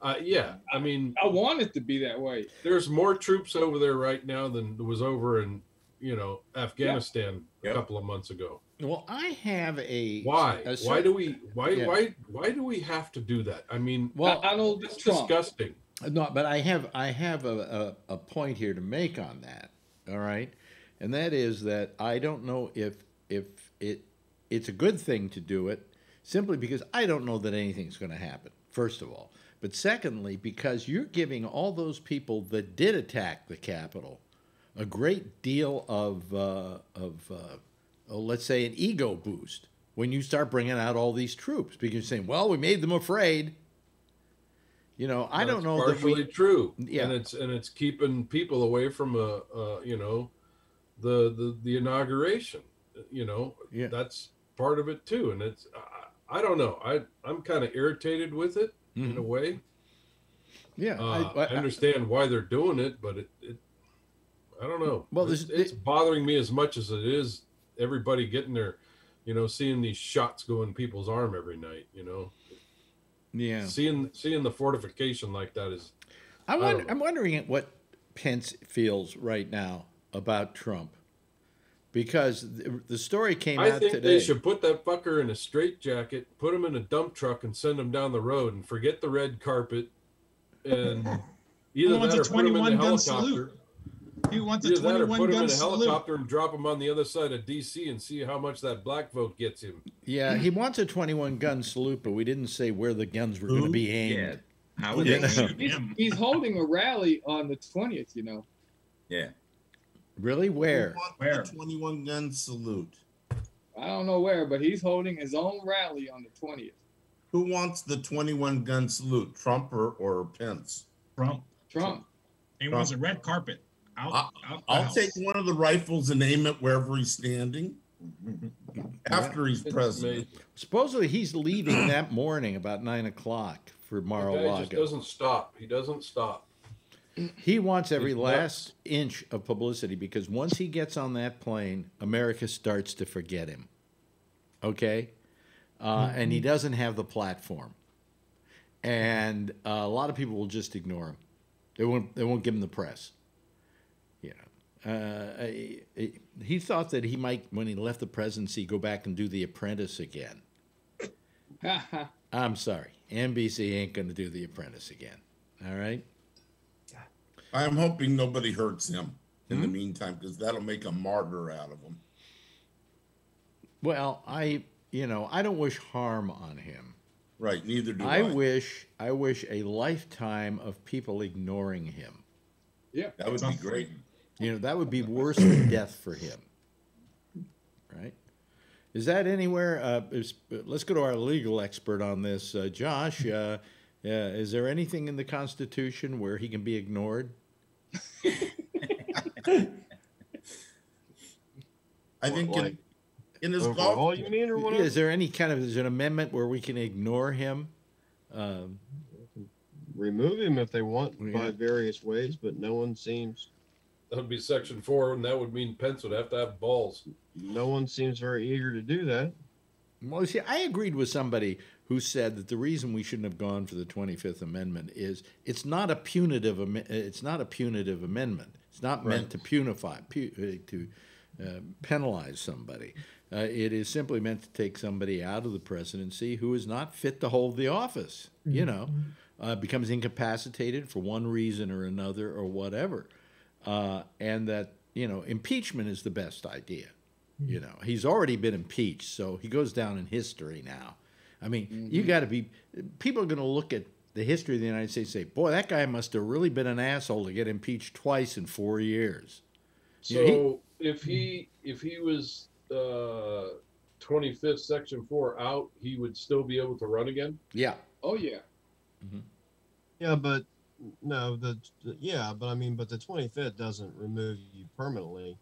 Uh, yeah, I mean, I want it to be that way. there's more troops over there right now than was over in you know Afghanistan Yep. a couple of months ago. Well, I have a Why? a why do we? Why? Yeah. Why? Why do we have to do that? I mean, Well, Donald it's Trump. disgusting. No, but I have I have a, a, a point here to make on that. All right, and that is that I don't know if if it it's a good thing to do it simply because I don't know that anything's going to happen. First of all, but secondly, because you're giving all those people that did attack the Capitol a great deal of uh, of uh, oh, let's say an ego boost when you start bringing out all these troops because you're saying, well, we made them afraid. You know, I don't know partially we. true. Yeah. and it's and it's keeping people away from a, uh you know, the the the inauguration. you know, Yeah. that's part of it too. And it's, I, I don't know. I, I'm kind of irritated with it in a way. Yeah, Uh, I- I, I- understand why they're doing it, but it, it I don't know. Well, it's, it's bothering me as much as it is everybody getting their, you know, seeing these shots go in people's arm every night. You know, yeah. seeing seeing the fortification like that is. I wonder, know. I'm wondering what Pence feels right now about Trump, because the, the story came I out think today. they should put that fucker in a straitjacket, put him in a dump truck, and send him down the road, and forget the red carpet, and either wants that a or put him in the 21 gun helicopter. salute. He wants a Either that or 21 put him in a salute. helicopter and drop him on the other side of DC and see how much that black vote gets him. Yeah, he wants a 21 gun salute, but we didn't say where the guns were going to be aimed. Yeah. How You would they know. shoot He's, him? he's holding a rally on the 20th, you know. Yeah. Really? Where? Where? the 21 gun salute? I don't know where, but he's holding his own rally on the 20th. Who wants the 21 gun salute? Trump or, or Pence? Trump. Trump. He wants a red carpet. Out, I, out I'll, house. take one of the rifles and aim it wherever he's standing after he's president. Supposedly he's leaving that morning about nine o'clock for The guy just Mar-a-Lago. Just doesn't stop. He doesn't stop. He wants every last inch of publicity because once he gets on that plane, America starts to forget him. Okay? Uh, And he doesn't have the platform. And uh, a lot of people will just ignore him. They won't, they won't give him the press. You know, uh, he thought that he might, when he left the presidency, go back and do The Apprentice again. I'm sorry. NBC ain't going to do The Apprentice again. All right? I'm hoping nobody hurts him in Hmm? the meantime because that'll make a martyr out of him. Well, I, you know, I don't wish harm on him. Right, neither do I. I wish, I wish a lifetime of people ignoring him. Yeah. that would be great. You know, that would be worse than death for him. Right? Is that anywhere? Uh, is, let's go to our legal expert on this, uh, Josh. Uh, uh, is there anything in the Constitution where he can be ignored? I think in, in his golf. Overall, you mean, or whatever? Is there any kind of is there an amendment where we can ignore him? Um, Remove him if they want Yeah. by various ways, but no one seems That would be section four, and that would mean Pence would have to have balls. no one seems very eager to do that. Well, see, I agreed with somebody who said that the reason we shouldn't have gone for the Twenty Fifth Amendment is it's not a punitive. It's not a punitive amendment. It's not meant to punify, pu- to uh, penalize somebody. Uh, it is simply meant to take somebody out of the presidency who is not fit to hold the office. You know, uh, becomes incapacitated for one reason or another or whatever, uh, and that you know impeachment is the best idea. You know, he's already been impeached, so he goes down in history now. I mean, you got to be. People are going to look at the history of the United States and say, "Boy, that guy must have really been an asshole to get impeached twice in four years." So Yeah, he- if he if he was uh, 25th section four out, he would still be able to run again. Yeah, Oh, yeah. Yeah, but no, the, the yeah, but I mean, but the 25th doesn't remove you permanently.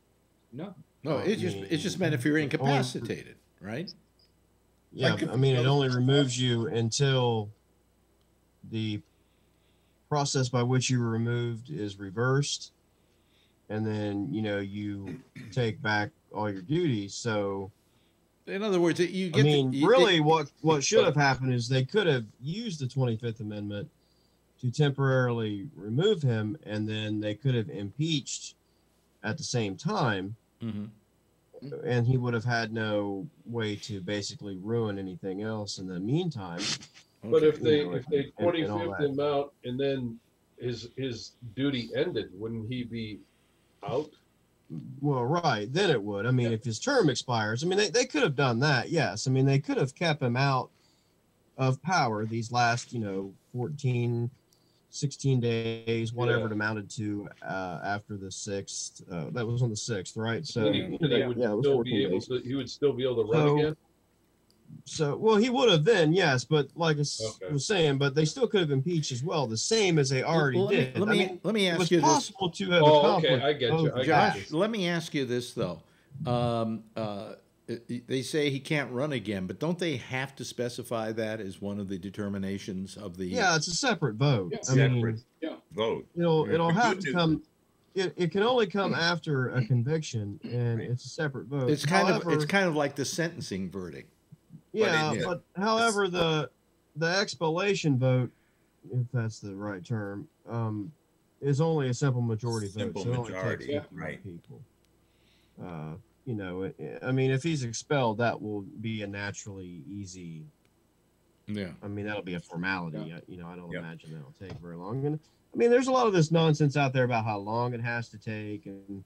No. no, it's just it's just meant if you're incapacitated, right? Yeah, Like I mean, it only removes you until the process by which you were removed is reversed, and then you know you take back all your duties. So In other words, you get. I mean, the, you- really, what what should have happened is they could have used the Twenty Fifth Amendment to temporarily remove him, and then they could have impeached at the same time, Mhm. Mm-hmm. and he would have had no way to basically ruin anything else in the meantime. But if they know, if they and- and 25th him out and then his his duty ended, wouldn't he be out? Well, right, then it would. I mean, if his term expires, I mean, they, they could have done that, yes. I mean, they could have kept him out of power these last, you know, 14, 16 days, whatever Yeah. it amounted to uh, after the 6th. Uh, that was on the 6th, right? So, Then he, you know, then he that- would yeah, it was still 14 be able days. to he would still be able to run So, again. So, well, he would have then, yes, but like I Okay. was saying, but they still could have impeached as well, the same as they already let me- did. let I me- mean, let me it ask was you this. possible to have Oh, accomplished okay, I get you. I got Josh, you. let me ask you this though: Um, uh, they say he can't run again, but don't they have to specify that as one of the determinations of the? Yeah, it's a separate vote. Yeah. I mean, Separate Yeah. vote. it'll Yeah. it'll have to come. It, it can only come after a conviction, and it's a separate vote. It's kind However, of it's kind of like the sentencing verdict. yeah, it- but however the the expulsion vote, if that's the right term, um, is only a simple majority Simple vote. So it only majority, takes yeah. right. People. Uh, you know, I mean, if he's expelled, that will be a naturally easy. Yeah. I mean, that'll be a formality. I- You know, I don't Yep. imagine that'll take very long. And I mean, there's a lot of this nonsense out there about how long it has to take and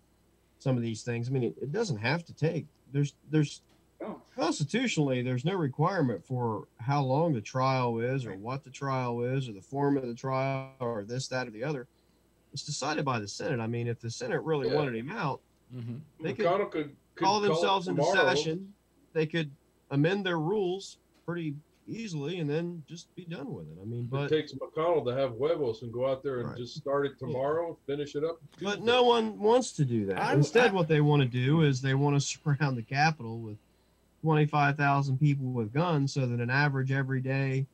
some of these things. I mean, it, it doesn't have to take. There's there's Oh. constitutionally there's no requirement for how long the trial is or what the trial is or the form of the trial or this that or the other. It's decided by the Senate. I mean, if the Senate really Yeah. wanted him out, Mm-hmm. They McConnell could, could call it themselves into session. They could amend their rules pretty easily and then just be done with it. I mean, It but takes McConnell to have huevos and go out there and Right. just start it tomorrow, finish it up. but no one wants to do that. I- Instead, I- what they want to do is they want to surround the Capitol with 25,000 people with guns so that an average everyday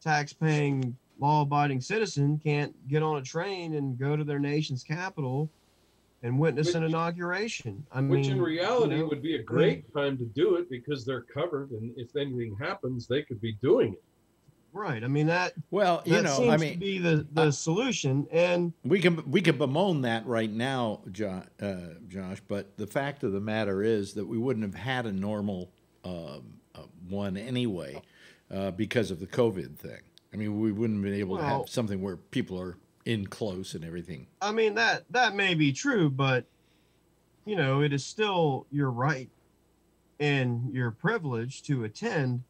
tax-paying law-abiding citizen can't get on a train and go to their nation's capital and witness an inauguration. I mean, Which in reality you know, would be a great time to do it because they're covered, and if anything happens, they could be doing it. right. I mean that Well, you that know, seems I to mean, be the the solution. And we can we can bemoan that right now, jo- uh, Josh. But the fact of the matter is that we wouldn't have had a normal um, uh, one anyway uh, because of the COVID thing. I mean, we wouldn't have been able to have something where people are in close and everything. I mean that that may be true, but you know, it is still your right and your privilege to attend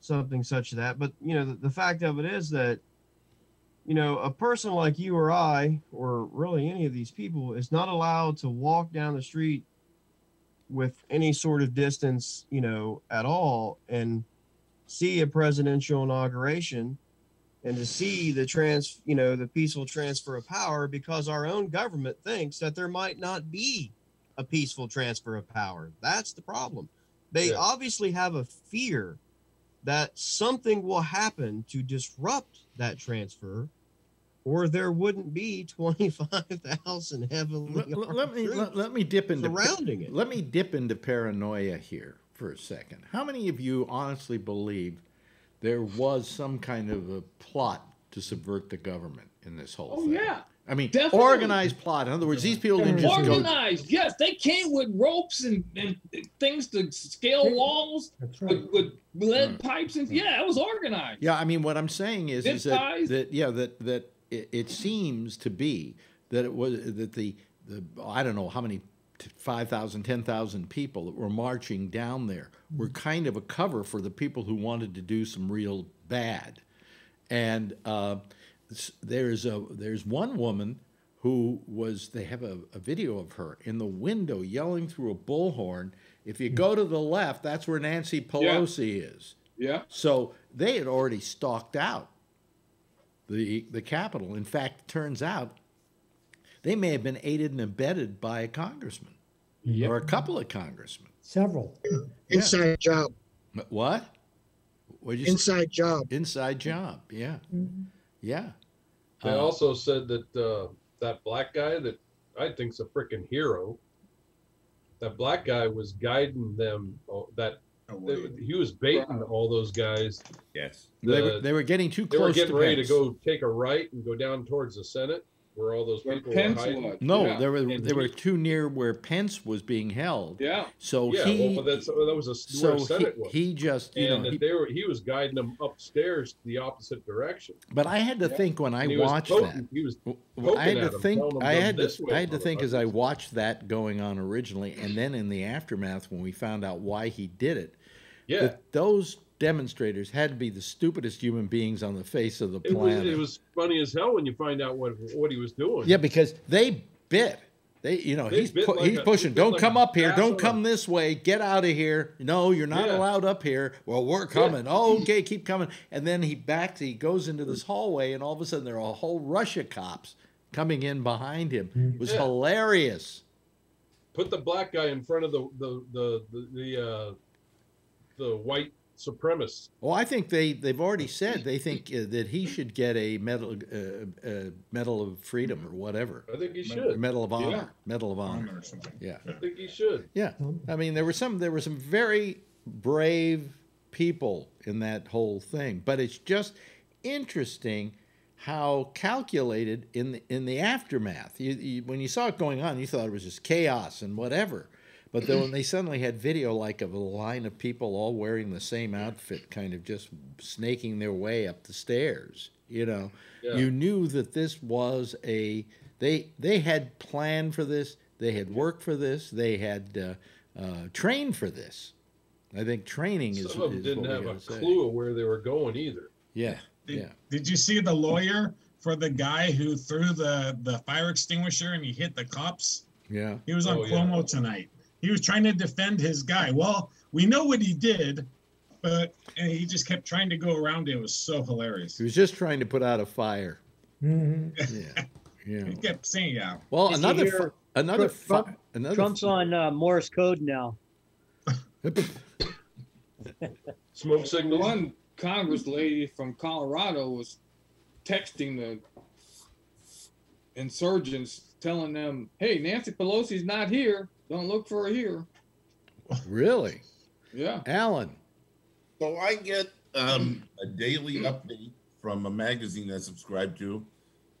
something such that. But you know, the, the fact of it is that you know, a person like you or I, or really any of these people, is not allowed to walk down the street with any sort of distance, you know, at all, and see a presidential inauguration and to see the trans you know the peaceful transfer of power because our own government thinks that there might not be a peaceful transfer of power that's the problem they Yeah. obviously have a fear that something will happen to disrupt that transfer or there wouldn't be 25,000 heavily Let, let me let, let me dip into surrounding it Let me dip into paranoia here for a second. How many of you honestly believe there was some kind of a plot to subvert the government in this whole Oh thing? yeah. I mean, Definitely. organized plot. In other words, these people didn't just go. Organized, yes. They came with ropes and, and things to scale walls right. with, with lead Mm. pipes and yeah, it was organized. Yeah, I mean, what I'm saying is, is that, that yeah, that that it, it seems to be that it was that the the I don't know how many. T- 5,000, 10,000 people that were marching down there were kind of a cover for the people who wanted to do some real bad. And uh, there's a there's one woman who was they have a, a video of her in the window yelling through a bullhorn. If you go to the left, that's where Nancy Pelosi is. Yeah. So they had already stalked out the the Capitol. In fact, it turns out they may have been aided and abetted by a congressman or a couple of congressmen. Several. Inside job. What? What you say? Inside job. Inside job. Yeah. Yeah. They Uh, also said that uh, that black guy that I think's a freaking hero. That black guy was guiding them. Oh, that they, he was baiting all those guys. Yes. they, were, they were getting too They were close getting to ready Pence. to go take a right and go down towards the Senate, where all those Where people Pence were hiding. was. No, Yeah. they were And they were too near where Pence was being held. Yeah. So yeah, he well, but that's that was a so where he, was. he just you and know that he, they were he was guiding them upstairs the opposite direction. but I had to think when I And he was watched poking- that. He was Well, I had at to them, think. I had to. I had to think as I watched that going on originally, and then in the aftermath when we found out why he did it. Yeah. That those demonstrators had to be the stupidest human beings on the face of the It was, planet. it was funny as hell when you find out what what he was doing. yeah, because they bit. They, you know, They he's pu- like he's a- pushing. they Don't like come up here. ass Don't come this way. Get out of here. No, you're not Yeah. allowed up here. Well, we're coming. Oh, okay, keep coming. And then he backs. He goes into this hallway, and all of a sudden there are a whole rush of cops coming in behind him. It was Yeah. hilarious. put the black guy in front of the the the the the, uh, the white supremacist. Well, I think they they've already said they think uh, that he should get a medal uh, uh, medal of freedom or whatever. I think he should. Medal of honor. Yeah. Medal of honor. Honor or something. Yeah. I think he should. Yeah. I mean, there were some there were some very brave people in that whole thing, but it's just interesting how calculated in the, in the aftermath. You, you, when you saw it going on, you thought it was just chaos and whatever. But then when they suddenly had video like of a line of people all wearing the same outfit, kind of just snaking their way up the stairs, you know, Yeah. you knew that this was a they they had planned for this, they had worked for this, they had uh, uh, trained for this. I think training is, Some of them is didn't have a say. clue of where they were going either. Yeah, Did, yeah. did you see the lawyer for the guy who threw the, the fire extinguisher and he hit the cops? Yeah. He was on Oh, yeah. Cuomo tonight. He was trying to defend his guy. Well, we know what he did, but and he just kept trying to go around it. It was so hilarious. He was just trying to put out a fire. Mhm. Yeah, yeah. He kept saying, "Yeah." Well, Did another hear fi- another Trump- fi- another Trump's on uh, Morse code now. Smoke The signals. one Congress lady from Colorado was texting the insurgents, telling them, "Hey, Nancy Pelosi's not here. Don't look for her here." really, Yeah. Alan. So I get um, a daily update from a magazine I subscribe to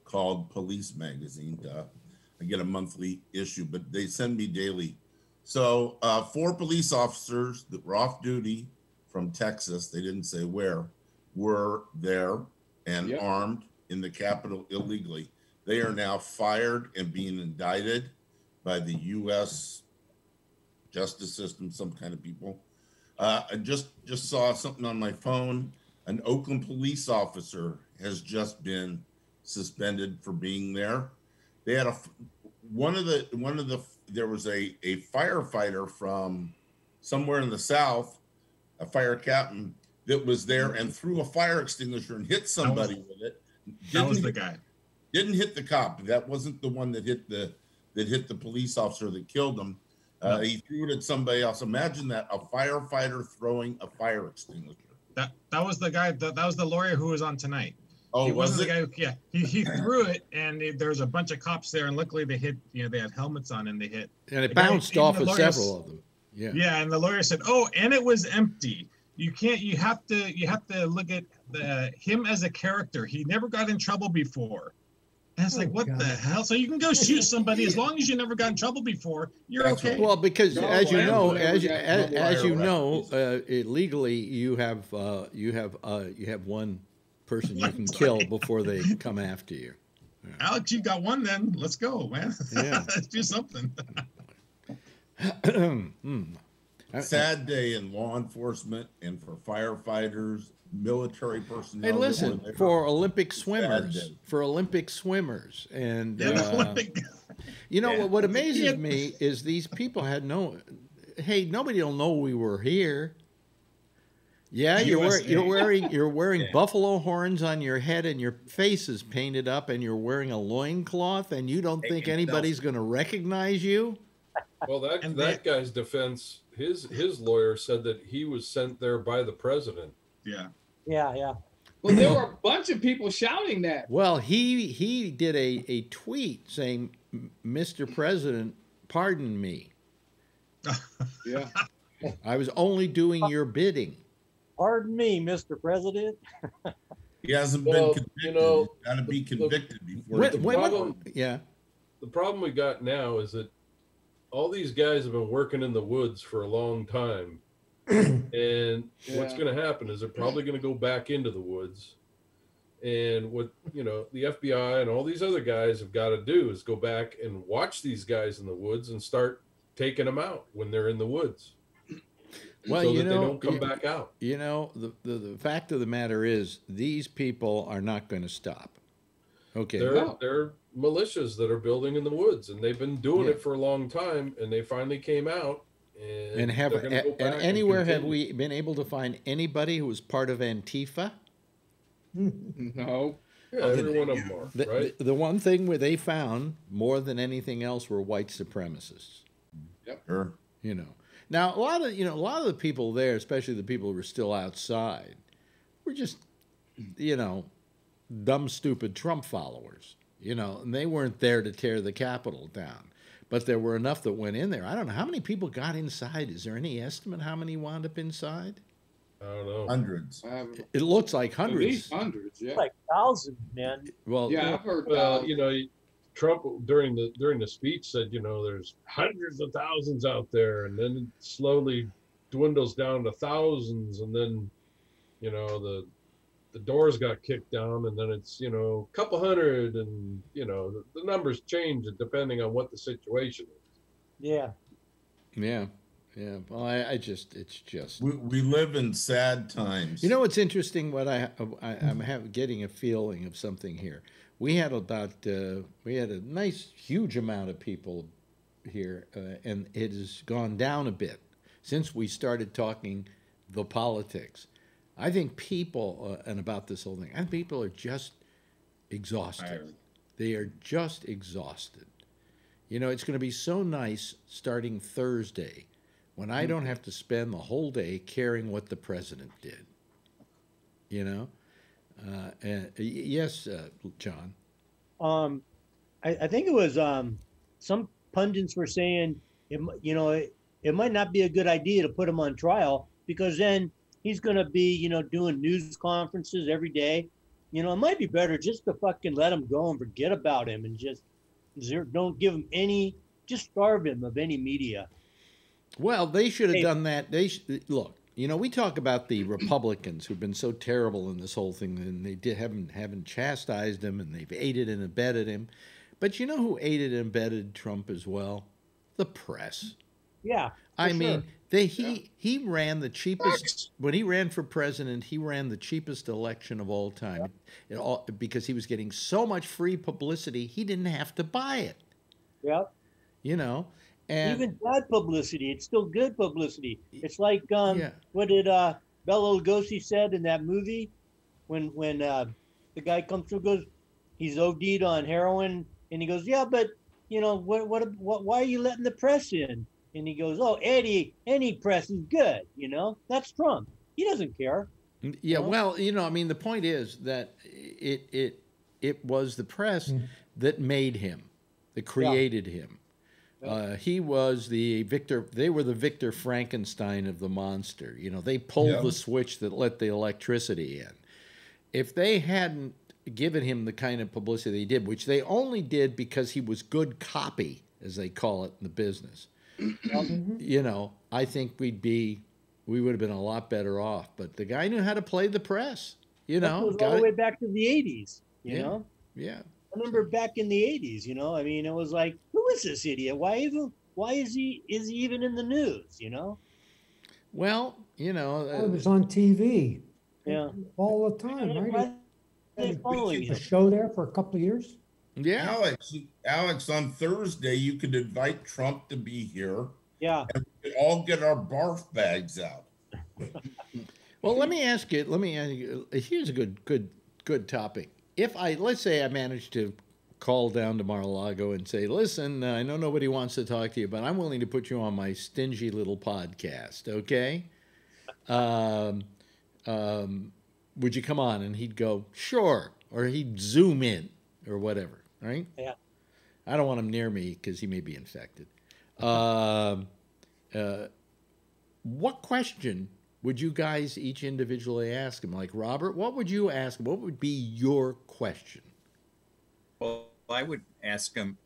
called Police Magazine. Uh, I get a monthly issue, but they send me daily. So uh, four police officers that were off duty from Texas, they didn't say where, were there and Yep. armed in the Capitol illegally. They are now fired and being indicted by the U.S. justice system, some kind of people. Uh, I just just saw something on my phone. An Oakland police officer has just been suspended for being there. They had a one of the one of the there was a a firefighter from somewhere in the south, a fire captain that was there and threw a fire extinguisher and hit somebody with it. That was the guy. didn't hit the cop. That wasn't the one that hit the that hit the police officer that killed him. Uh, he threw it at somebody else. Imagine that a firefighter throwing a fire extinguisher. That that was the guy. That, that was the lawyer who was on tonight. Oh, he was wasn't it? the guy. Who, yeah, he, he threw it, and it- there was a bunch of cops there, and luckily they hit. You know, they had helmets on, and they hit. And it The guy- bounced even off of lawyers- several of them. Yeah. Yeah, and the lawyer said, "Oh, and it was empty. You can't. You have to. You have to look at the him as a character. He never got in trouble before." And it's Oh, like, what God. the hell? So you can go shoot somebody as long as you never got in trouble before. You're That's okay. right. Well, because No, as you know, as you, as, as you know, fees. uh, illegally you have uh, you have uh, you have one person you can kill before they come after you. Alex, you got one. Then let's go, man. Yeah. let's do something. Hmm. Sad day in law enforcement and for firefighters, military personnel. Hey, listen for Olympic swimmers, for Olympic swimmers, and Yeah, uh, Olympic- you know Yeah. what? What amazes Yeah. me is these people had no. Hey, nobody will know we were here. Yeah, you're wear, you're wearing you're wearing buffalo horns on your head and your face is painted up and you're wearing a loincloth and you don't think anybody's going to recognize you? Well, that And that guy's defense, his his lawyer said that he was sent there by the president. yeah. Yeah, yeah. Well, there were a bunch of people shouting that. Well, he he did a, a tweet saying, "Mr. President, pardon me. Yeah. I was only doing your bidding." Pardon me, Mr. President. He hasn't Well, been you convicted. know, Got to be the- the- convicted before. When- he can when- vote. problem- yeah. The problem we got now is that all these guys have been working in the woods for a long time. And what's going to happen is they're probably going to go back into the woods. And what, you know, the FBI and all these other guys have got to do is go back and watch these guys in the woods and start taking them out when they're in the woods. Well, so you that know, they don't come you- back out. You know, the, the, the fact of the matter is, these people are not going to stop. Okay. They're No. they're militias that are building in the woods, and they've been doing Yeah. it for a long time, and they finally came out. And, and have they're gonna go and back anywhere have we been able to find anybody who was part of Antifa? No. Yeah, every one of them are The, right. the, the one thing where they found more than anything else were white supremacists. Yep. Sure. You know. Now a lot of you know a lot of the people there, especially the people who were still outside, were just you know dumb, stupid Trump followers. You know, and they weren't there to tear the Capitol down. But there were enough that went in there. I don't know how many people got inside. Is there any estimate how many wound up inside? I don't know. Hundreds. It looks like At hundreds. least hundreds, yeah. Like thousands, man. Well, yeah, I've heard. Well, you know, Trump during the during the speech said, you know, there's hundreds of thousands out there, and then it slowly dwindles down to thousands, and then, you know, the the doors got kicked down, and then it's you know a couple hundred, and you know the, the numbers change depending on what the situation is. Yeah. Yeah, yeah. Well, I, I just, it's just. We, we live in sad times. You know what's interesting? What I, I I'm have, getting a feeling of something here. We had about uh, we had a nice huge amount of people here, uh, and it has gone down a bit since we started talking the politics. I think people uh, and about this whole thing. I think people are just exhausted. They are just exhausted. You know, it's going to be so nice starting Thursday when I don't have to spend the whole day caring what the president did. You know? Uh, and, y- yes, uh, John. Um, I, I think it was um, some pundits were saying, it, you know, it, it might not be a good idea to put him on trial because then he's going to be, you know, doing news conferences every day. You know, it might be better just to fucking let him go and forget about him and just zero, don't give him any, just starve him of any media. Well, they should have Hey. done that. They sh- look. You know, we talk about the Republicans who've been so terrible in this whole thing, and they did, haven't haven't chastised him, and they've aided and abetted him. But you know who aided and abetted Trump as well? The press. Yeah. I for mean, they he he ran the cheapest when he ran for president. He ran the cheapest election of all time, It all, because he was getting so much free publicity. He didn't have to buy it. Yeah. You know, and Even bad publicity, it's still good publicity. It's like um, Yeah. what did uh, Bela Lugosi said in that movie when when uh, the guy comes through goes, he's OD'd on heroin, and he goes, yeah, but you know what what what why are you letting the press in? And he goes, oh, Eddie, any press is good. You know, that's Trump. He doesn't care. Yeah, well, you know, I mean, the point is that it it it was the press that made him, that created him. Uh, he was the Victor. They were the Victor Frankenstein of the monster. You know, they pulled Yeah. the switch that let the electricity in. If they hadn't given him the kind of publicity they did, which they only did because he was good copy, as they call it in the business, you know, I think we'd be, we would have been a lot better off. But the guy knew how to play the press. You That know, goes all the it- way back to the '80s. You Yeah. know, yeah. I remember back in the '80s. You know, I mean, it was like, who is this idiot? Why even? Why is he? Is he even in the news? You know? Well, you know, It uh, was on TV Yeah. all the time, right? are they following A show there for a couple of years. Yeah. Alex, Alex, on Thursday you could invite Trump to be here. Yeah. And we could all get our barf bags out. Well, let me ask you. Let me ask you. Here's a good, good, good topic. If I let's say I managed to call down to Mar-a-Lago and say, "Listen, I know nobody wants to talk to you, but I'm willing to put you on my stingy little podcast." Okay. Um, um, would you come on? And he'd go, "Sure," or he'd zoom in or whatever. Right? Yeah. I don't want him near me because he may be infected. Um, uh, what question would you guys each individually ask him? Like Robert, what would you ask him? What would be your question? Well, I would ask him,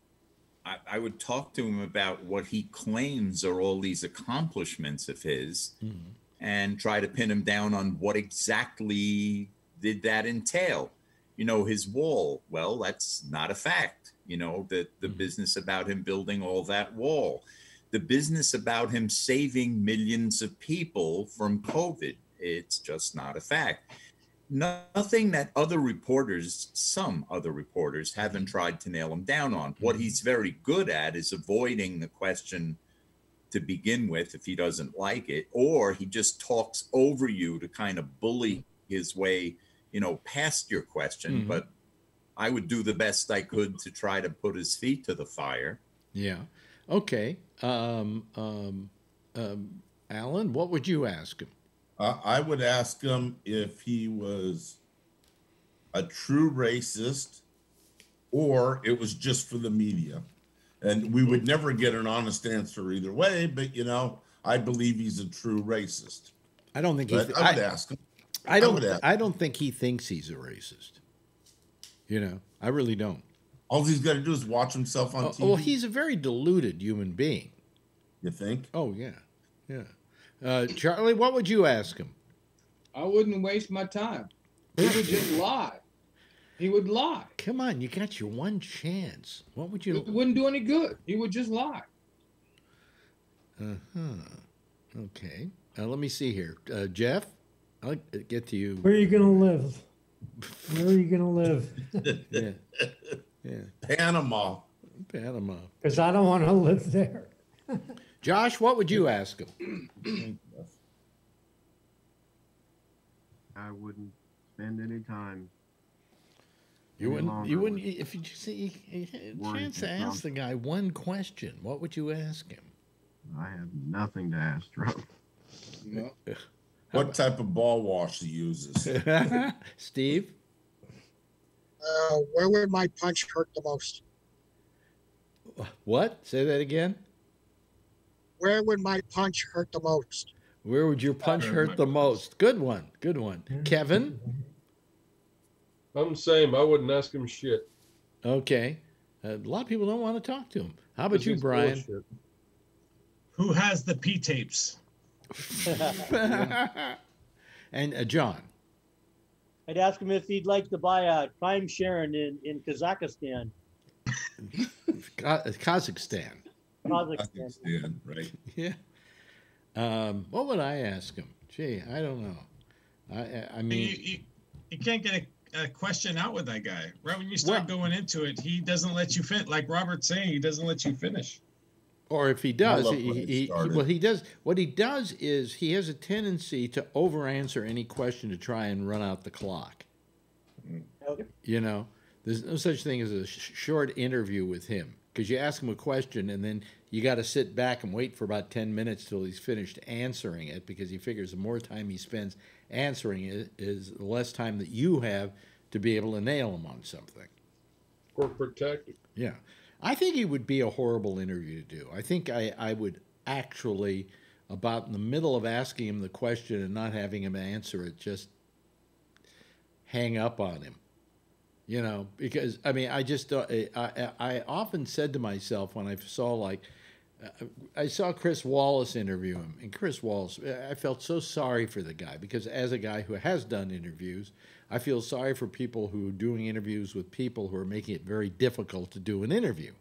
I, I would talk to him about what he claims are all these accomplishments of his and try to pin him down on what exactly did that entail. You know, his wall, well, that's not a fact. You know, the, the business about him building all that wall, the business about him saving millions of people from COVID, it's just not a fact. Nothing that other reporters, some other reporters, haven't tried to nail him down on. What mm-hmm. he's very good at is avoiding the question to begin with if he doesn't like it, or he just talks over you to kind of bully mm-hmm. his way, you know, past your question. Mhm. But I would do the best I could to try to put his feet to the fire. Yeah. Okay. Um, um, um, Alan, what would you ask him? Uh, I would ask him if he was a true racist or it was just for the media. And we would never get an honest answer either way, but you know, I believe he's a true racist. I don't think But he's. I would ask him. I don't. I don't think he thinks he's a racist. You know, I really don't. All he's got to do is watch himself on Oh, TV. well, he's a very deluded human being. You think? Oh yeah, yeah. Uh, Charlie, what would you ask him? I wouldn't waste my time. He would just lie. He would lie. Come on, you got your one chance. What would you? It wouldn't do any good. He would just lie. Uh huh. Okay. Uh, let me see here, uh, Jeff. I'll get to you. Where are you gonna live? Where are you gonna live? yeah. Yeah. Panama. Panama. Because I don't want to live there. Josh, what would you ask him? I wouldn't spend any time. You any wouldn't. You wouldn't. If you just see you had a chance to and ask the guy one question, what would you ask him? I have nothing to ask Trump. No. What type of ball wash he uses? Steve. Uh, where would my punch hurt the most? What? Say that again. Where would my punch hurt the most? Where would your punch Where hurt my the most? Good one. Good one. Kevin. I'm the same. I wouldn't ask him shit. Okay. a lot of people don't want to talk to him. How about you, Brian? bullshit. Who has the P tapes? and uh, John. I'd ask him if he'd like to buy a time sharing in, in Kazakhstan. Ka- Kazakhstan. Kazakhstan. Right. Yeah. Um, what would I ask him? Gee, I don't know. I I, I mean, you, you, you can't get a, a question out with that guy. Right when you start going into it, he doesn't let you fin. Like Robert's saying, he doesn't let you finish. Or if he does, love he, he, he, started. what he does, what he does is he has a tendency to over answer any question to try and run out the clock. Mm-hmm. Okay. You know, there's no such thing as a sh- short interview with him because you ask him a question and then you got to sit back and wait for about 10 minutes till he's finished answering it because he figures the more time he spends answering it is the less time that you have to be able to nail him on something. Corporate tactic. Yeah. I think it would be a horrible interview to do. I think I, I would actually, about in the middle of asking him the question and not having him answer it, just hang up on him. You know, because I mean, I just uh, I, I, I often said to myself when I saw like uh, I saw Chris Wallace interview him, and Chris Wallace, I felt so sorry for the guy because as a guy who has done interviews, I feel sorry for people who are doing interviews with people who are making it very difficult to do an interview,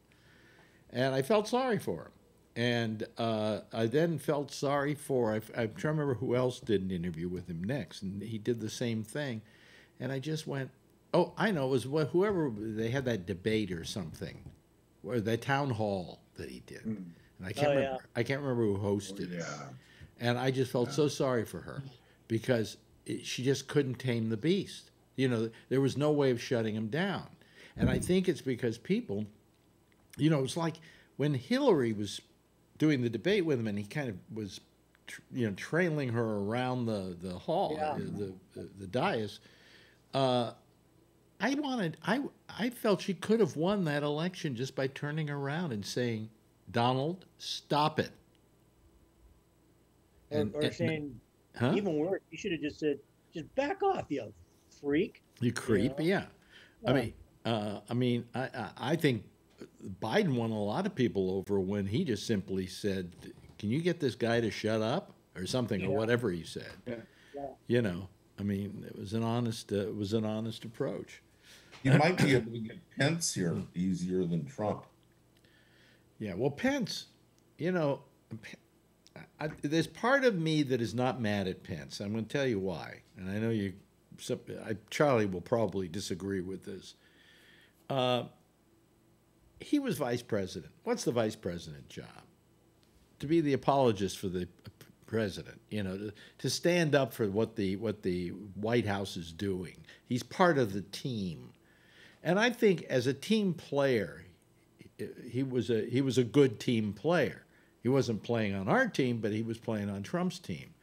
and I felt sorry for him. And uh, I then felt sorry for, I, I'm trying to remember who else did an interview with him next, and he did the same thing. And I just went, oh, I know, it was wh- whoever, they had that debate or something, or the town hall that he did. And I can't Oh, remember, yeah. I can't remember who hosted it. And I just felt so sorry for her because it, she just couldn't tame the beast. You know, there was no way of shutting him down. And I think it's because people, you know, it's like when Hillary was doing the debate with him and he kind of was, you know, trailing her around the, the hall, Yeah. the, the, the dais. Uh, I wanted, I, I felt she could have won that election just by turning around and saying, Donald, stop it. Or, And- or and- saying, Huh? even worse, you should have just said, just back off, you freak. You creep, know? yeah. I mean, uh, I mean, I, I, I think Biden won a lot of people over when he just simply said, "Can you get this guy to shut up?" or something, or whatever he said. Yeah. Yeah. You know, I mean, it was an honest, uh, it was an honest approach. You might be able to get Pence here easier than Trump. Yeah, well, Pence, you know, P- I, there's part of me that is not mad at Pence. I'm going to tell you why, and I know you, some, I, Charlie will probably disagree with this. Uh, he was vice president. What's the vice president job? To be the apologist for the president. You know, to, to stand up for what the what the White House is doing. He's part of the team, and I think as a team player, he was a he was a good team player. He wasn't playing on our team, but he was playing on Trump's team.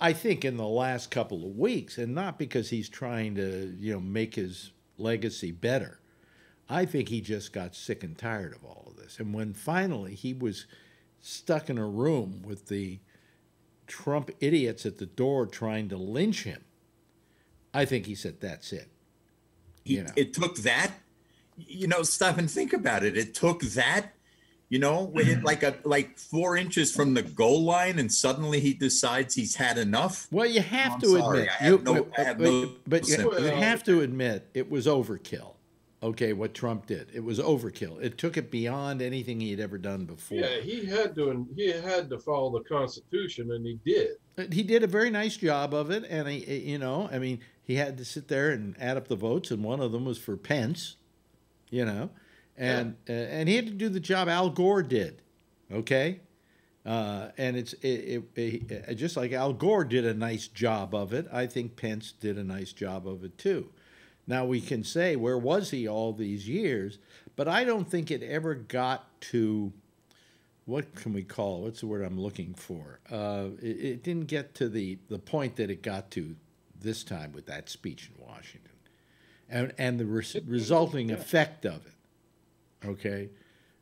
I think in the last couple of weeks, and not because he's trying to you know make his legacy better. I think he just got sick and tired of all of this. And when finally he was stuck in a room with the Trump idiots at the door trying to lynch him, I think he said, "That's it." You know. It took that. You know, stop and think about it. It took that. You know, like a like four inches from the goal line, and suddenly he decides he's had enough. Well, you have I'm to sorry, admit, I have you, no- but, but- no but you, you have to admit it was overkill. Okay, what Trump did, it was overkill. It took it beyond anything he had ever done before. Yeah, he had to he had to follow the Constitution, and he did. He did a very nice job of it, and he, you know, I mean, he had to sit there and add up the votes, and one of them was for Pence, you know, and uh, and he had to do the job Al Gore did, okay, uh, and it's it, it, it, just like Al Gore did a nice job of it. I think Pence did a nice job of it too. Now we can say where was he all these years, but I don't think it ever got to what can we call what's the word I'm looking for? Uh, it, it didn't get to the the point that it got to this time with that speech in Washington, and and the res- resulting effect of it. Okay,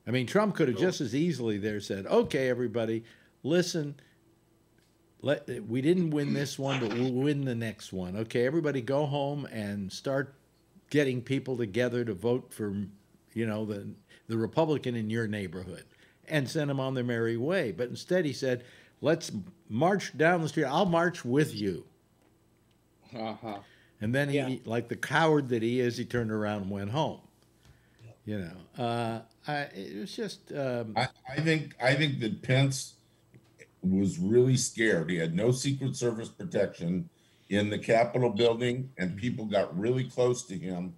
I mean Trump could have just as easily there said, "Okay, everybody, listen." Let, we didn't win this one, but we'll win the next one. Okay, everybody go home and start getting people together to vote for, you know, the the Republican in your neighborhood and send them on their merry way. But instead, he said, "Let's march down the street. I'll march with you." Uh-huh. And then he, like the coward that he is, he turned around and went home. You know, uh, I, it was just. Um, I, I think I think that Pence was really scared. He had no Secret Service protection in the Capitol building, and people got really close to him,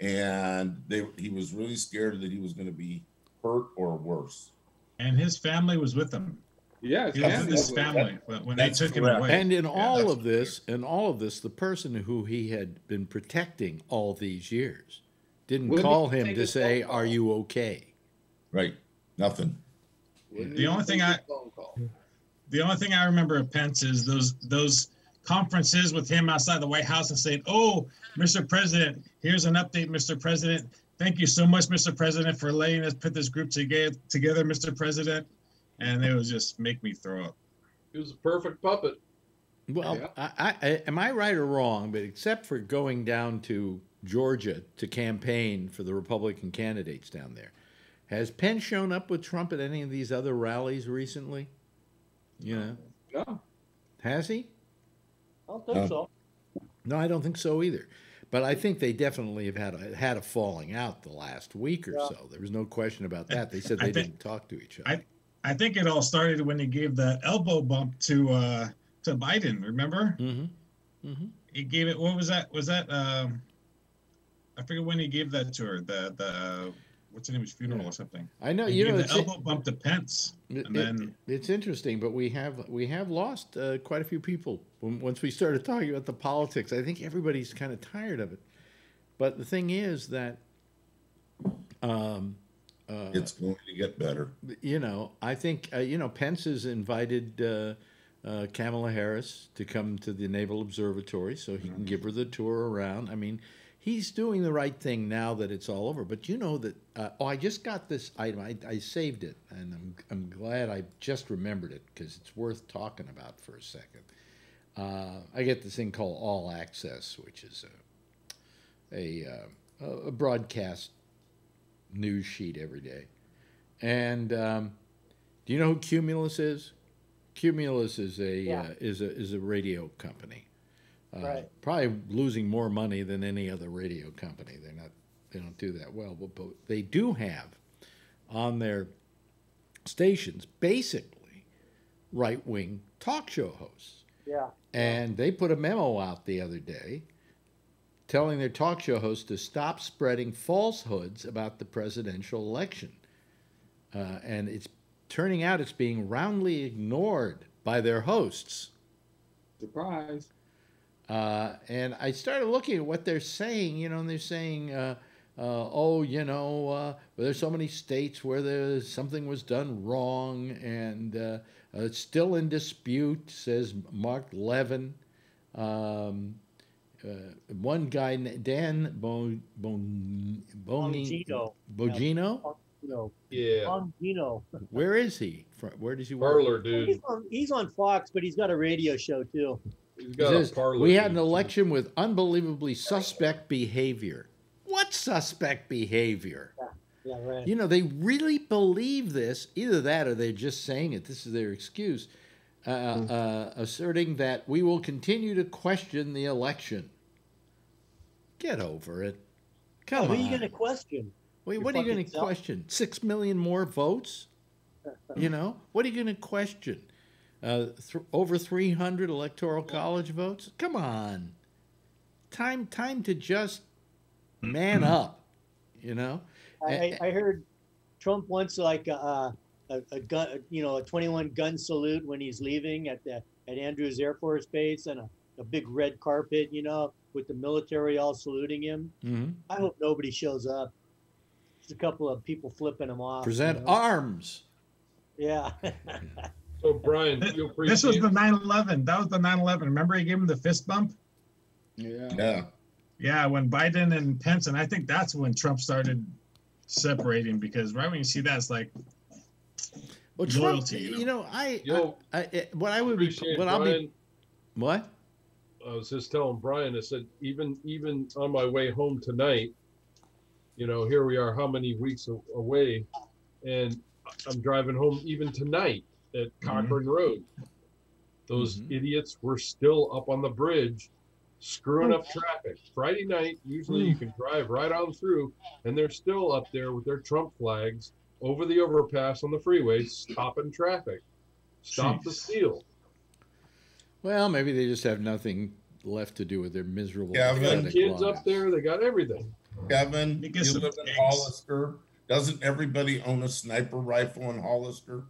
and they he was really scared that he was going to be hurt or worse. And his family was with him. Yeah, he was his family when when they That's took him away. And in Yeah, all of this, in all of this, the person who he had been protecting all these years didn't Wouldn't call him to say, phone "Are you okay?" Right. Nothing. The only thing I the only thing I remember of Pence is those those conferences with him outside the White House and saying, "Oh, Mr. President, here's an update, Mr. President. Thank you so much, Mr. President, for letting us put this group together, together, Mr. President." And it was just make me throw up. He was a perfect puppet. Well, I, I, I- am I right or wrong? But except for going down to Georgia to campaign for the Republican candidates down there, has Pence shown up with Trump at any of these other rallies recently? You know, No. has he? I don't think so. No, I don't think so either. But I think they definitely have had a, had a falling out the last week or Yeah. so. There was no question about that. They said they think- didn't talk to each other. I I think it all started when he gave the elbow bump to uh to Biden. Remember? Mm-hmm. Mm-hmm. He gave it. What was that? Was that? um I forget when he gave that to her. The the what's her name? His funeral or something. I know, He you gave know, the it's- elbow bump to Pence, It- and it- then it's interesting, but we have we have lost uh, quite a few people when, once we started talking about the politics. I think everybody's kind of tired of it. But the thing is that, um, uh, It's going to get better. you know, I think uh, you know Pence has invited uh, uh, Kamala Harris to come to the Naval Observatory so he can give her the tour around. I mean, he's doing the right thing now that it's all over. But you know that uh, oh, I just got this item. I, I saved it, and I'm I'm glad I just remembered it because it's worth talking about for a second. Uh, I get this thing called All Access, which is a a, uh, a broadcast news sheet every day. And um, do you know who Cumulus is? Cumulus is a Yeah. uh, is a is a radio company. Uh, Right. Probably losing more money than any other radio company. They're not they don't do that well, but, but they do have on their stations basically right wing talk show hosts. Yeah. And they put a memo out the other day telling their talk show hosts to stop spreading falsehoods about the presidential election. Uh, and it's turning out it's being roundly ignored by their hosts. Surprise. Uh, and I started looking at what they're saying, you know, and they're saying, uh, uh, oh, you know, uh, there's so many states where there's something was done wrong and uh, it's still in dispute, says Mark Levin. Um, uh, one guy, Dan Bon, bon, Boni, Bongino. Bogino? Bongino. Yeah. Bongino. Where is he? Where does he work? Parler dude. He's on, he's on Fox, but he's got a radio show too. He's It got a says, Parler. we had an election with unbelievably suspect behavior. What suspect behavior? Yeah, right. You know, they really believe this. Either that or they're just saying it. This is their excuse, uh, uh, asserting that we will continue to question the election. Get over it. Come Who on. are you going to question? Wait, Your what are you going to question? Six million more votes? you know, what are you going to question? Uh, th- over 300 electoral college votes? Come on. Time, time to just man up, you know? I, I I heard Trump wants like a, a, a gun, you know, a 21 gun salute when he's leaving at the at Andrews Air Force Base and a, a big red carpet, you know, with the military all saluting him. Mhm. I hope nobody shows up. Just a couple of people flipping him off. you Present know? arms. Yeah. So Brian, you appreciate This was the 9/11. That was the 9/11. Remember, he gave him the fist bump. Yeah. Yeah. Yeah, when Biden and Pence, and I think that's when Trump started separating because right when you see that, it's like Well, Trump, loyalty. you You know, know? I, Yo, I, I, what I would be, appreciate what I'll Brian. be, what? I was just telling Brian, I said, even even on my way home tonight, you know, here we are, how many weeks away, and I'm driving home even tonight at Cochrane Road. Those Mhm. idiots were still up on the bridge, screwing up traffic. Friday night, usually you can drive right on through, and they're still up there with their Trump flags over the overpass on the freeway, stopping traffic. Stop the Jeez. steal. Well, maybe they just have nothing left to do with their miserable Yeah, but- pathetic Kids lives. up there, they got everything. Kevin, You you get some live in. Hollister. Doesn't everybody own a sniper rifle in Hollister?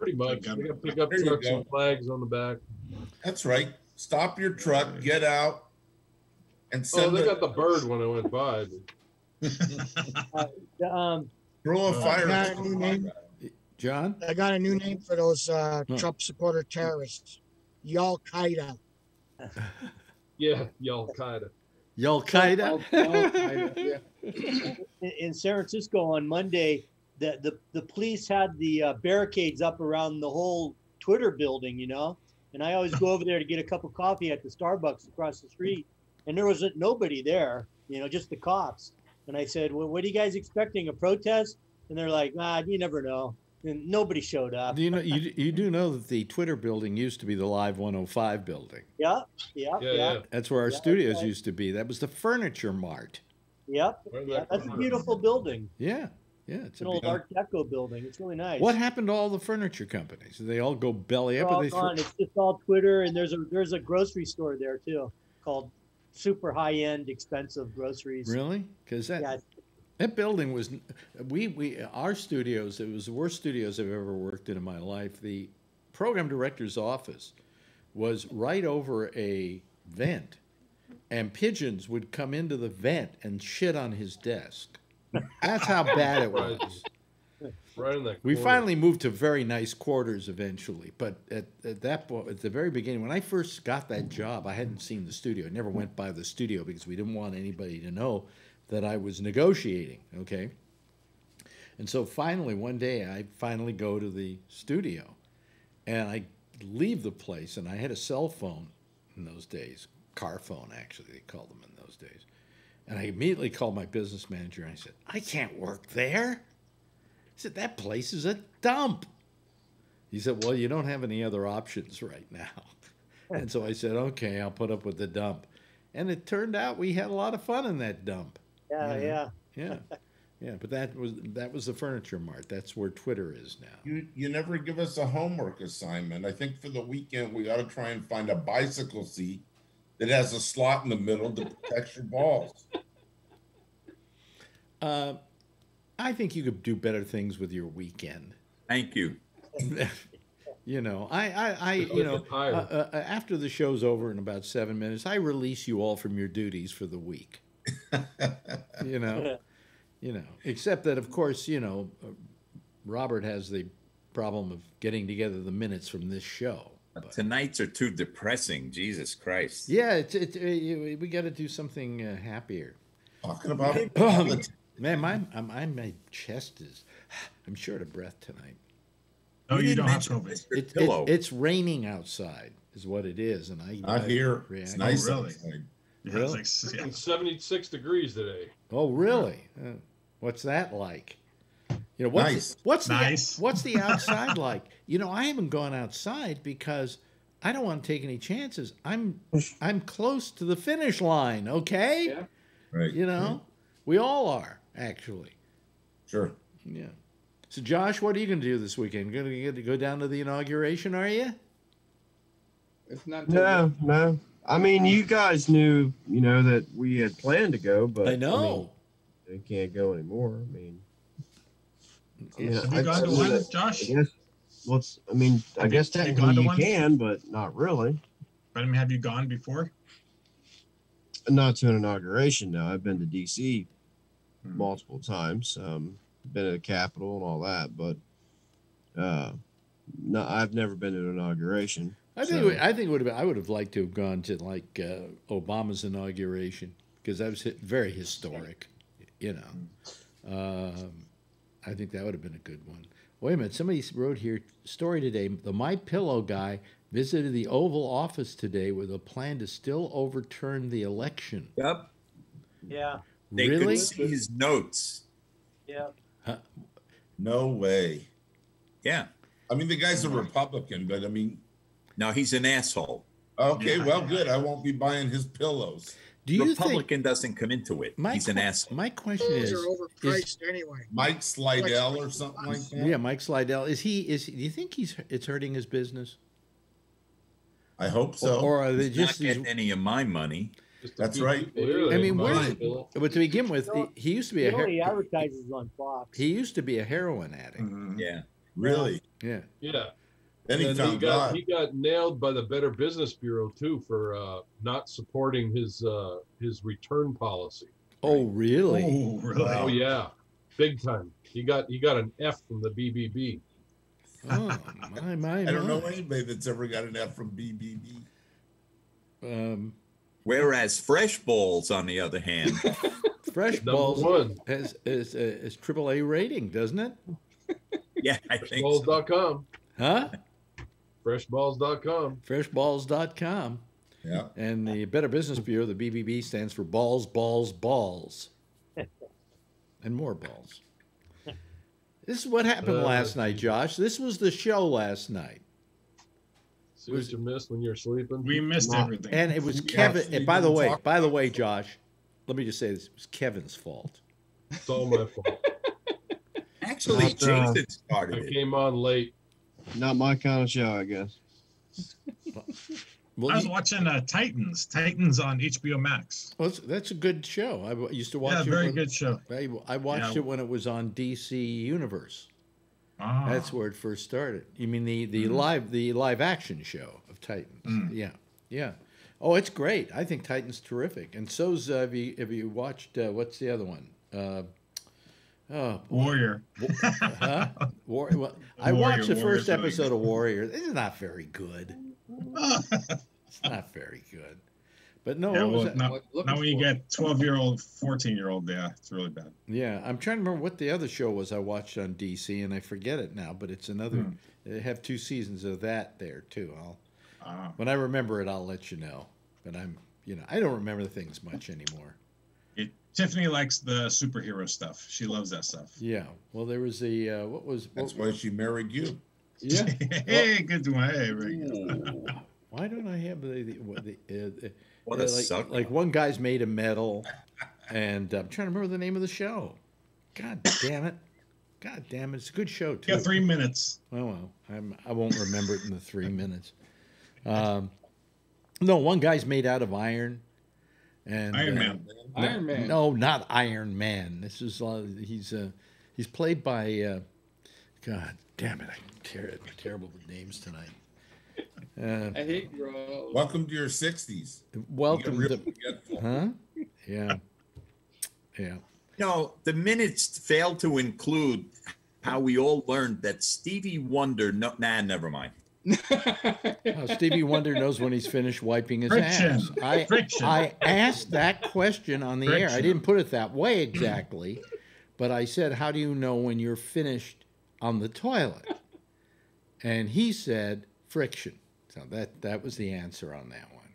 Pretty much. got They got pickup There you trucks and flags on the back. That's right. Stop your truck, get out, and send. Oh, send they a, got the bird when I went by. The, um, throw a Uh, fire. got a new name. John? I got a new name for those uh, No. Trump supporter terrorists. Y'all Qaeda. Yeah, Y'all Al Qaeda? Al- Al Qaeda, yeah. in, in San Francisco on Monday, the, the, the police had the uh, barricades up around the whole Twitter building, you know. And I always go over there to get a cup of coffee at the Starbucks across the street, and there wasn't nobody there, you know, just the cops. And I said, "Well, what are you guys expecting? A protest?" And they're like, "Ah, you never know." And nobody showed up. Do you know you, you do know that the Twitter building used to be the Live 105 building. Yep, yep, Yeah, yep, yeah. That's where our Yeah, studios okay. used to be. That was the Furniture Mart. yep. Where Yeah, that that's a beautiful building. Yeah, yeah. It's It's an old Art Deco building. It's really nice. what happened to all the furniture companies? Did they all go belly They're up? all they gone. It's just all Twitter, and there's a there's a grocery store there too, called Super High End Expensive Groceries. really? Because that Yeah, that building was we we our studios. It was the worst studios I've ever worked in in my life. The program director's office was right over a vent, and pigeons would come into the vent and shit on his desk. That's how bad it was. Right in that We finally moved to very nice quarters eventually, but at, at that point, at the very beginning, when I first got that job, I hadn't seen the studio. I never went by the studio because we didn't want anybody to know that I was negotiating. Okay, and so finally one day I finally go to the studio, and I leave the place, and I had a cell phone in those days, car phone actually they called them in those days, and I immediately called my business manager and I said, I can't work there. I said, that place is a dump. He said, well, you don't have any other options right now. and so I said, okay, I'll put up with the dump. And it turned out we had a lot of fun in that dump. yeah, Yeah. yeah. Yeah. Yeah, but that was that was the furniture mart. That's where Twitter is now. You you never give us a homework assignment. I think for the weekend we got to try and find a bicycle seat that has a slot in the middle to protect your balls. Uh, I think you could do better things with your weekend. Thank you. you know, I, I, I you know, uh, uh, after the show's over in about seven minutes, I release you all from your duties for the week. you know, You know, except that of course, you know, uh, Robert has the problem of getting together the minutes from this show. Tonight's are too depressing. Jesus Christ. Yeah, it's it, uh, we got to do something uh, happier. Talking about it? man, my I my my chest is. I'm short of breath tonight. No, you, didn't don't have mention COVID. Mr. It, it, it's raining outside, is what it is, and I. I hear react- it's nice Oh, really? outside. Yeah, Really? it's like- yeah. 76 degrees today. Oh, really? Uh, what's that like? You know, what's Nice. what's the Nice. what's the outside like? You know, I haven't gone outside because I don't want to take any chances. I'm I'm close to the finish line. Okay, Yeah. Right. you know, we all are actually. Sure. Yeah. So, Josh, what are you going to do this weekend? Going to get to go down to the inauguration? Are you? It's not. until- No, no. I mean, you guys knew, you know, that we had planned to go, but I know. mean, they can't go anymore. I mean, I Have you gone to I- one, I Josh? guess. Well, I mean, I Have you- guess have you technically gone to you one? can, but not really. But I mean, have you gone before? Not to an inauguration. No, I've been to DC Hmm. multiple times. Um, been to the Capitol and all that, but uh, no, I've never been to an inauguration. I think So- I think it would have I would have liked to have gone to like uh, Obama's inauguration because that was hi- very historic, you know. Um, I think that would have been a good one. Wait a minute, somebody wrote here story today. The My Pillow guy visited the Oval Office today with a plan to still overturn the election. Yep. Yeah, They really? could see his notes. yeah. No way. Yeah. I mean, the guy's a Republican, but I mean, now he's an asshole. okay, well, good. I won't be buying his pillows. Do you think Republican doesn't come into it. my he's an que- asshole. My question Those is, are overpriced anyway. Mike Slidell or something like that. yeah, Mike Slidell is he is? Do you think he's it's hurting his business, I hope so. or are they He's just not these getting any of my money. That's right. people I mean, buy where- But to begin with, he, he used to be a You know, he advertises on Fox. he used to be a heroin addict. Mhm. Yeah. Really? Yeah. Yeah. Then he And he got God. he got nailed by the Better Business Bureau too for uh, not supporting his uh, his return policy. Oh, really? Oh, really? Oh yeah, big time. He got he got an F from the BBB. Oh, my, my, I don't know anybody that's ever got an F from BBB. Um, Whereas Fresh Balls, on the other hand, Fresh Balls one. has is is triple A rating, doesn't it? yeah, I think so. Huh? Freshballs.com. Freshballs.com. Yeah. And the Better Business Bureau, the BBB, stands for balls, balls, balls, and more balls. This is what happened Uh, last night, Josh. This was the show last night, See what you missed when you're sleeping. We missed Nah. everything. and it was Yeah, Kevin. and by the way, by the way. Josh, let me just say this: it was Kevin's fault. It's all my fault. Actually, Not, uh, Jason started I it. came on late. Not my kind of show, I guess. Well, I was you- watching uh, Titans. Titans on HBO Max. well, it's- that's a good show. I used to watch Yeah, it. very when- good show. I, I watched Yeah. it when it was on DC Universe. Ah. That's where it first started. You mean the the Mm-hmm. live the live action show of Titans? Mm. Yeah, yeah. Oh, it's great. I think Titans terrific, and so's uh, have you have you watched uh, what's the other one? Uh, oh, Warrior. huh? War, well, I Warrior, watched the Warrior first Titans. episode of Warrior. It's not very good. It's not very good. But no, yeah, well, now, now when you get 12 year old, 14 year old, yeah, it's really bad. Yeah, I'm trying to remember what the other show was I watched on DC, and I forget it now. But it's another. Hmm. They have two seasons of that there too. I'll Ah. when I remember it, I'll let you know. But I'm, you know, I don't remember things much anymore. It, Tiffany likes the superhero stuff. She loves that stuff. Yeah. Well, there was the uh, what was what, That's why she married you. yeah. hey, good to hey, very good. Why don't I have the the, what the, uh, the What uh, a like, sucker. like one guy's made a medal, and I'm trying to remember the name of the show. God damn it! God damn it! It's a good show too. You got three minutes. Oh well, I'm, I won't remember it in the three minutes. Um, no, one guy's made out of iron, and Iron uh, Man. no- Iron Man. No, not Iron Man. This is uh, he's uh, he's played by uh, God damn it! I'm ter- terrible with names tonight. Uh, I hate Raw. Welcome to your 60s. welcome You to real forgetful. huh? Yeah, yeah. No, the minutes failed to include how we all learned that Stevie Wonder. No, nah, never mind. Oh, Stevie Wonder knows when he's finished wiping his Friction. ass. I, Friction. I asked that question on the air. I didn't put it that way exactly, but I said, How do you know when you're finished on the toilet? And he said, Friction. So that, that was the answer on that one.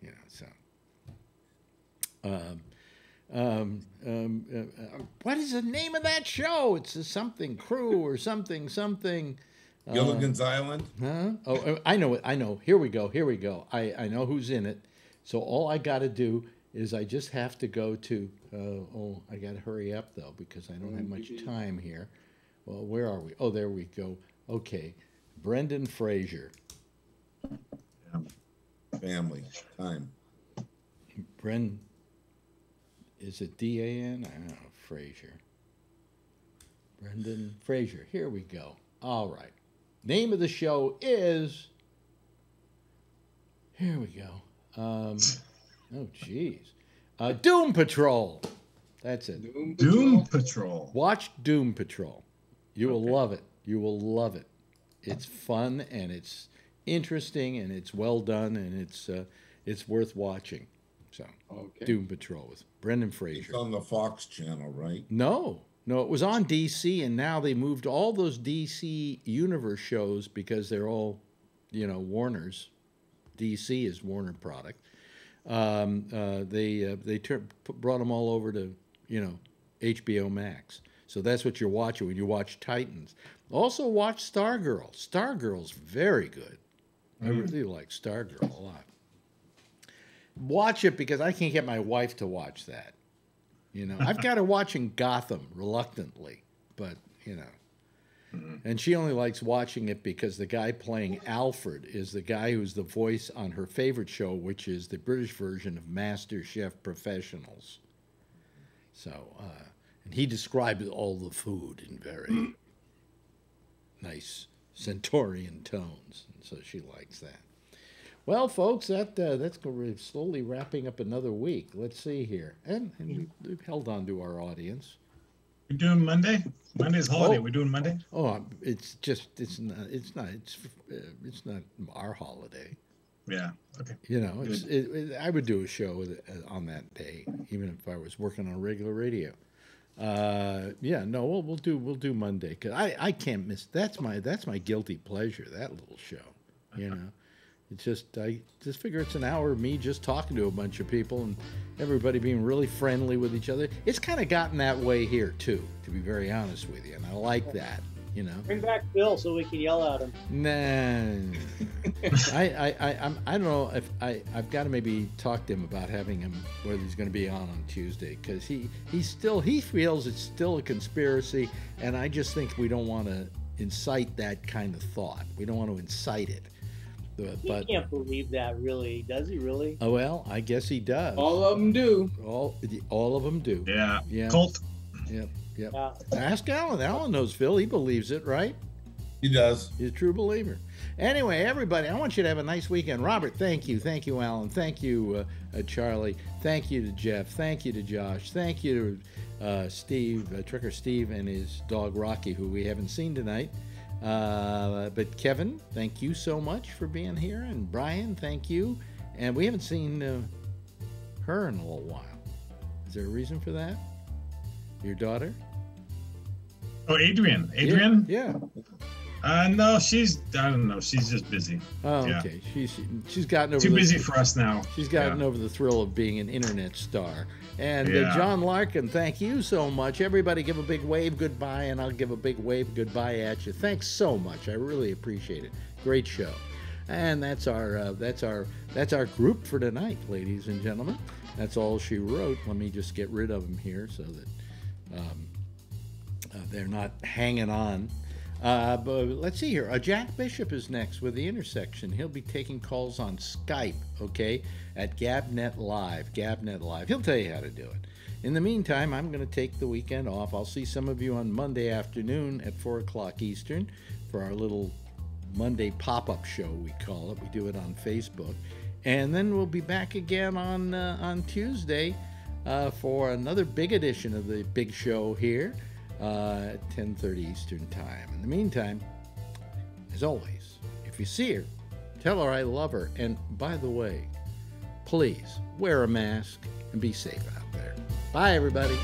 You know, so. Um, um, um, uh, uh, what is the name of that show? It's a something crew or something, something. Uh, Gilligan's Island. Huh? Oh, oh, I know it. I know. Here we go. Here we go. I, I know who's in it. So all I got to do is I just have to go to. Uh, oh, I got to hurry up though because I don't have much time here. Well, where are we? Oh, there we go. Okay, Brendan Fraser. Family time. Bren. Is it D A N? I don't know. Fraser. Brendan Fraser. Here we go. All right. Name of the show is. Here we go. Um, oh, jeez. Uh, Doom Patrol. That's it. Doom Doom Patrol. Patrol. Watch Doom Patrol. You will love it. You will love it. It's fun and it's interesting and it's well done and it's uh, it's worth watching. So Okay. Doom Patrol with Brendan Fraser. It's on the Fox channel, right? No, no, it was on DC, and now they moved all those DC Universe shows because they're all, you know, Warner's. DC is Warner product. Um, uh, they uh, they brought them all over to you know HBO Max. So that's what you're watching when you watch Titans. Also watch Stargirl. Stargirl's very good. I really like Stargirl a lot. Watch it because I can't get my wife to watch that. You know, I've got her watching Gotham reluctantly, but you know, and she only likes watching it because the guy playing Alfred is the guy who's the voice on her favorite show, which is the British version of MasterChef Professionals. So, uh, and he describes all the food in very nice stentorian tones, and so she likes that. Well, folks, that uh, that's go- we're slowly wrapping up another week. Let's see here, and, and we, we've held on to our audience. We're doing Monday. Monday's holiday. Oh. We're doing Monday. Oh, it's just it's not it's not it's uh, it's not our holiday. Yeah. Okay. You know, it's, it, it, I would do a show with, uh, on that day, even if I was working on regular radio. Uh, yeah, no, we'll we'll do we'll do Monday because I, I can't miss. That's my that's my guilty pleasure. That little show, you know. It's just I just figure it's an hour of me just talking to a bunch of people and everybody being really friendly with each other. It's kind of gotten that way here too, to be very honest with you, and I like that. You know. Bring back Bill so we can yell at him. Nah, I, I, I, I'm, I don't know if I, I've got to maybe talk to him about having him whether he's going to be on on Tuesday because he, he still he feels it's still a conspiracy, and I just think we don't want to incite that kind of thought. We don't want to incite it. He But can't believe that, really. Does he really? oh well, I guess he does. All of them do. All all of them do. Yeah. Yeah. Cult. Yep. Yep. Yeah. Ask Alan. Alan knows Phil. He believes it, right? He does. He's a true believer. Anyway, everybody, I want you to have a nice weekend. Robert, thank you. Thank you, Alan. Thank you, uh, uh, Charlie. Thank you to Jeff. Thank you to Josh. Thank you to uh, Steve, uh, Tricker Steve, and his dog Rocky, who we haven't seen tonight. Uh, but Kevin, thank you so much for being here. And Brian, thank you. And we haven't seen uh, her in a little while. Is there a reason for that? Your daughter? Oh, Adrian. Adrian. Yeah. Uh, no, she's. I don't know. She's just busy. Oh, Yeah. okay. She's she's gotten over Too the- busy for us now. She's gotten Yeah. over the thrill of being an internet star. And uh, John Larkin, thank you so much. Everybody give a big wave goodbye, and I'll give a big wave goodbye at you. Thanks so much. I really appreciate it. Great show. And that's our uh, that's our that's our group for tonight, ladies and gentlemen. That's all she wrote. Let me just get rid of them here so that um, uh, they're not hanging on. Uh, but let's see here. Uh, Jack Bishop is next with the intersection. He'll be taking calls on Skype, okay, at Gabnet Live. Gabnet Live. He'll tell you how to do it. In the meantime, I'm going to take the weekend off. I'll see some of you on Monday afternoon at 4 o'clock Eastern for our little Monday pop up show, we call it. We do it on Facebook. And then we'll be back again on, uh, on Tuesday uh, for another big edition of the big show here uh, at 10:30 Eastern Time. In the meantime, as always, if you see her, tell her I love her. And by the way, please wear a mask and be safe out there. Bye, everybody.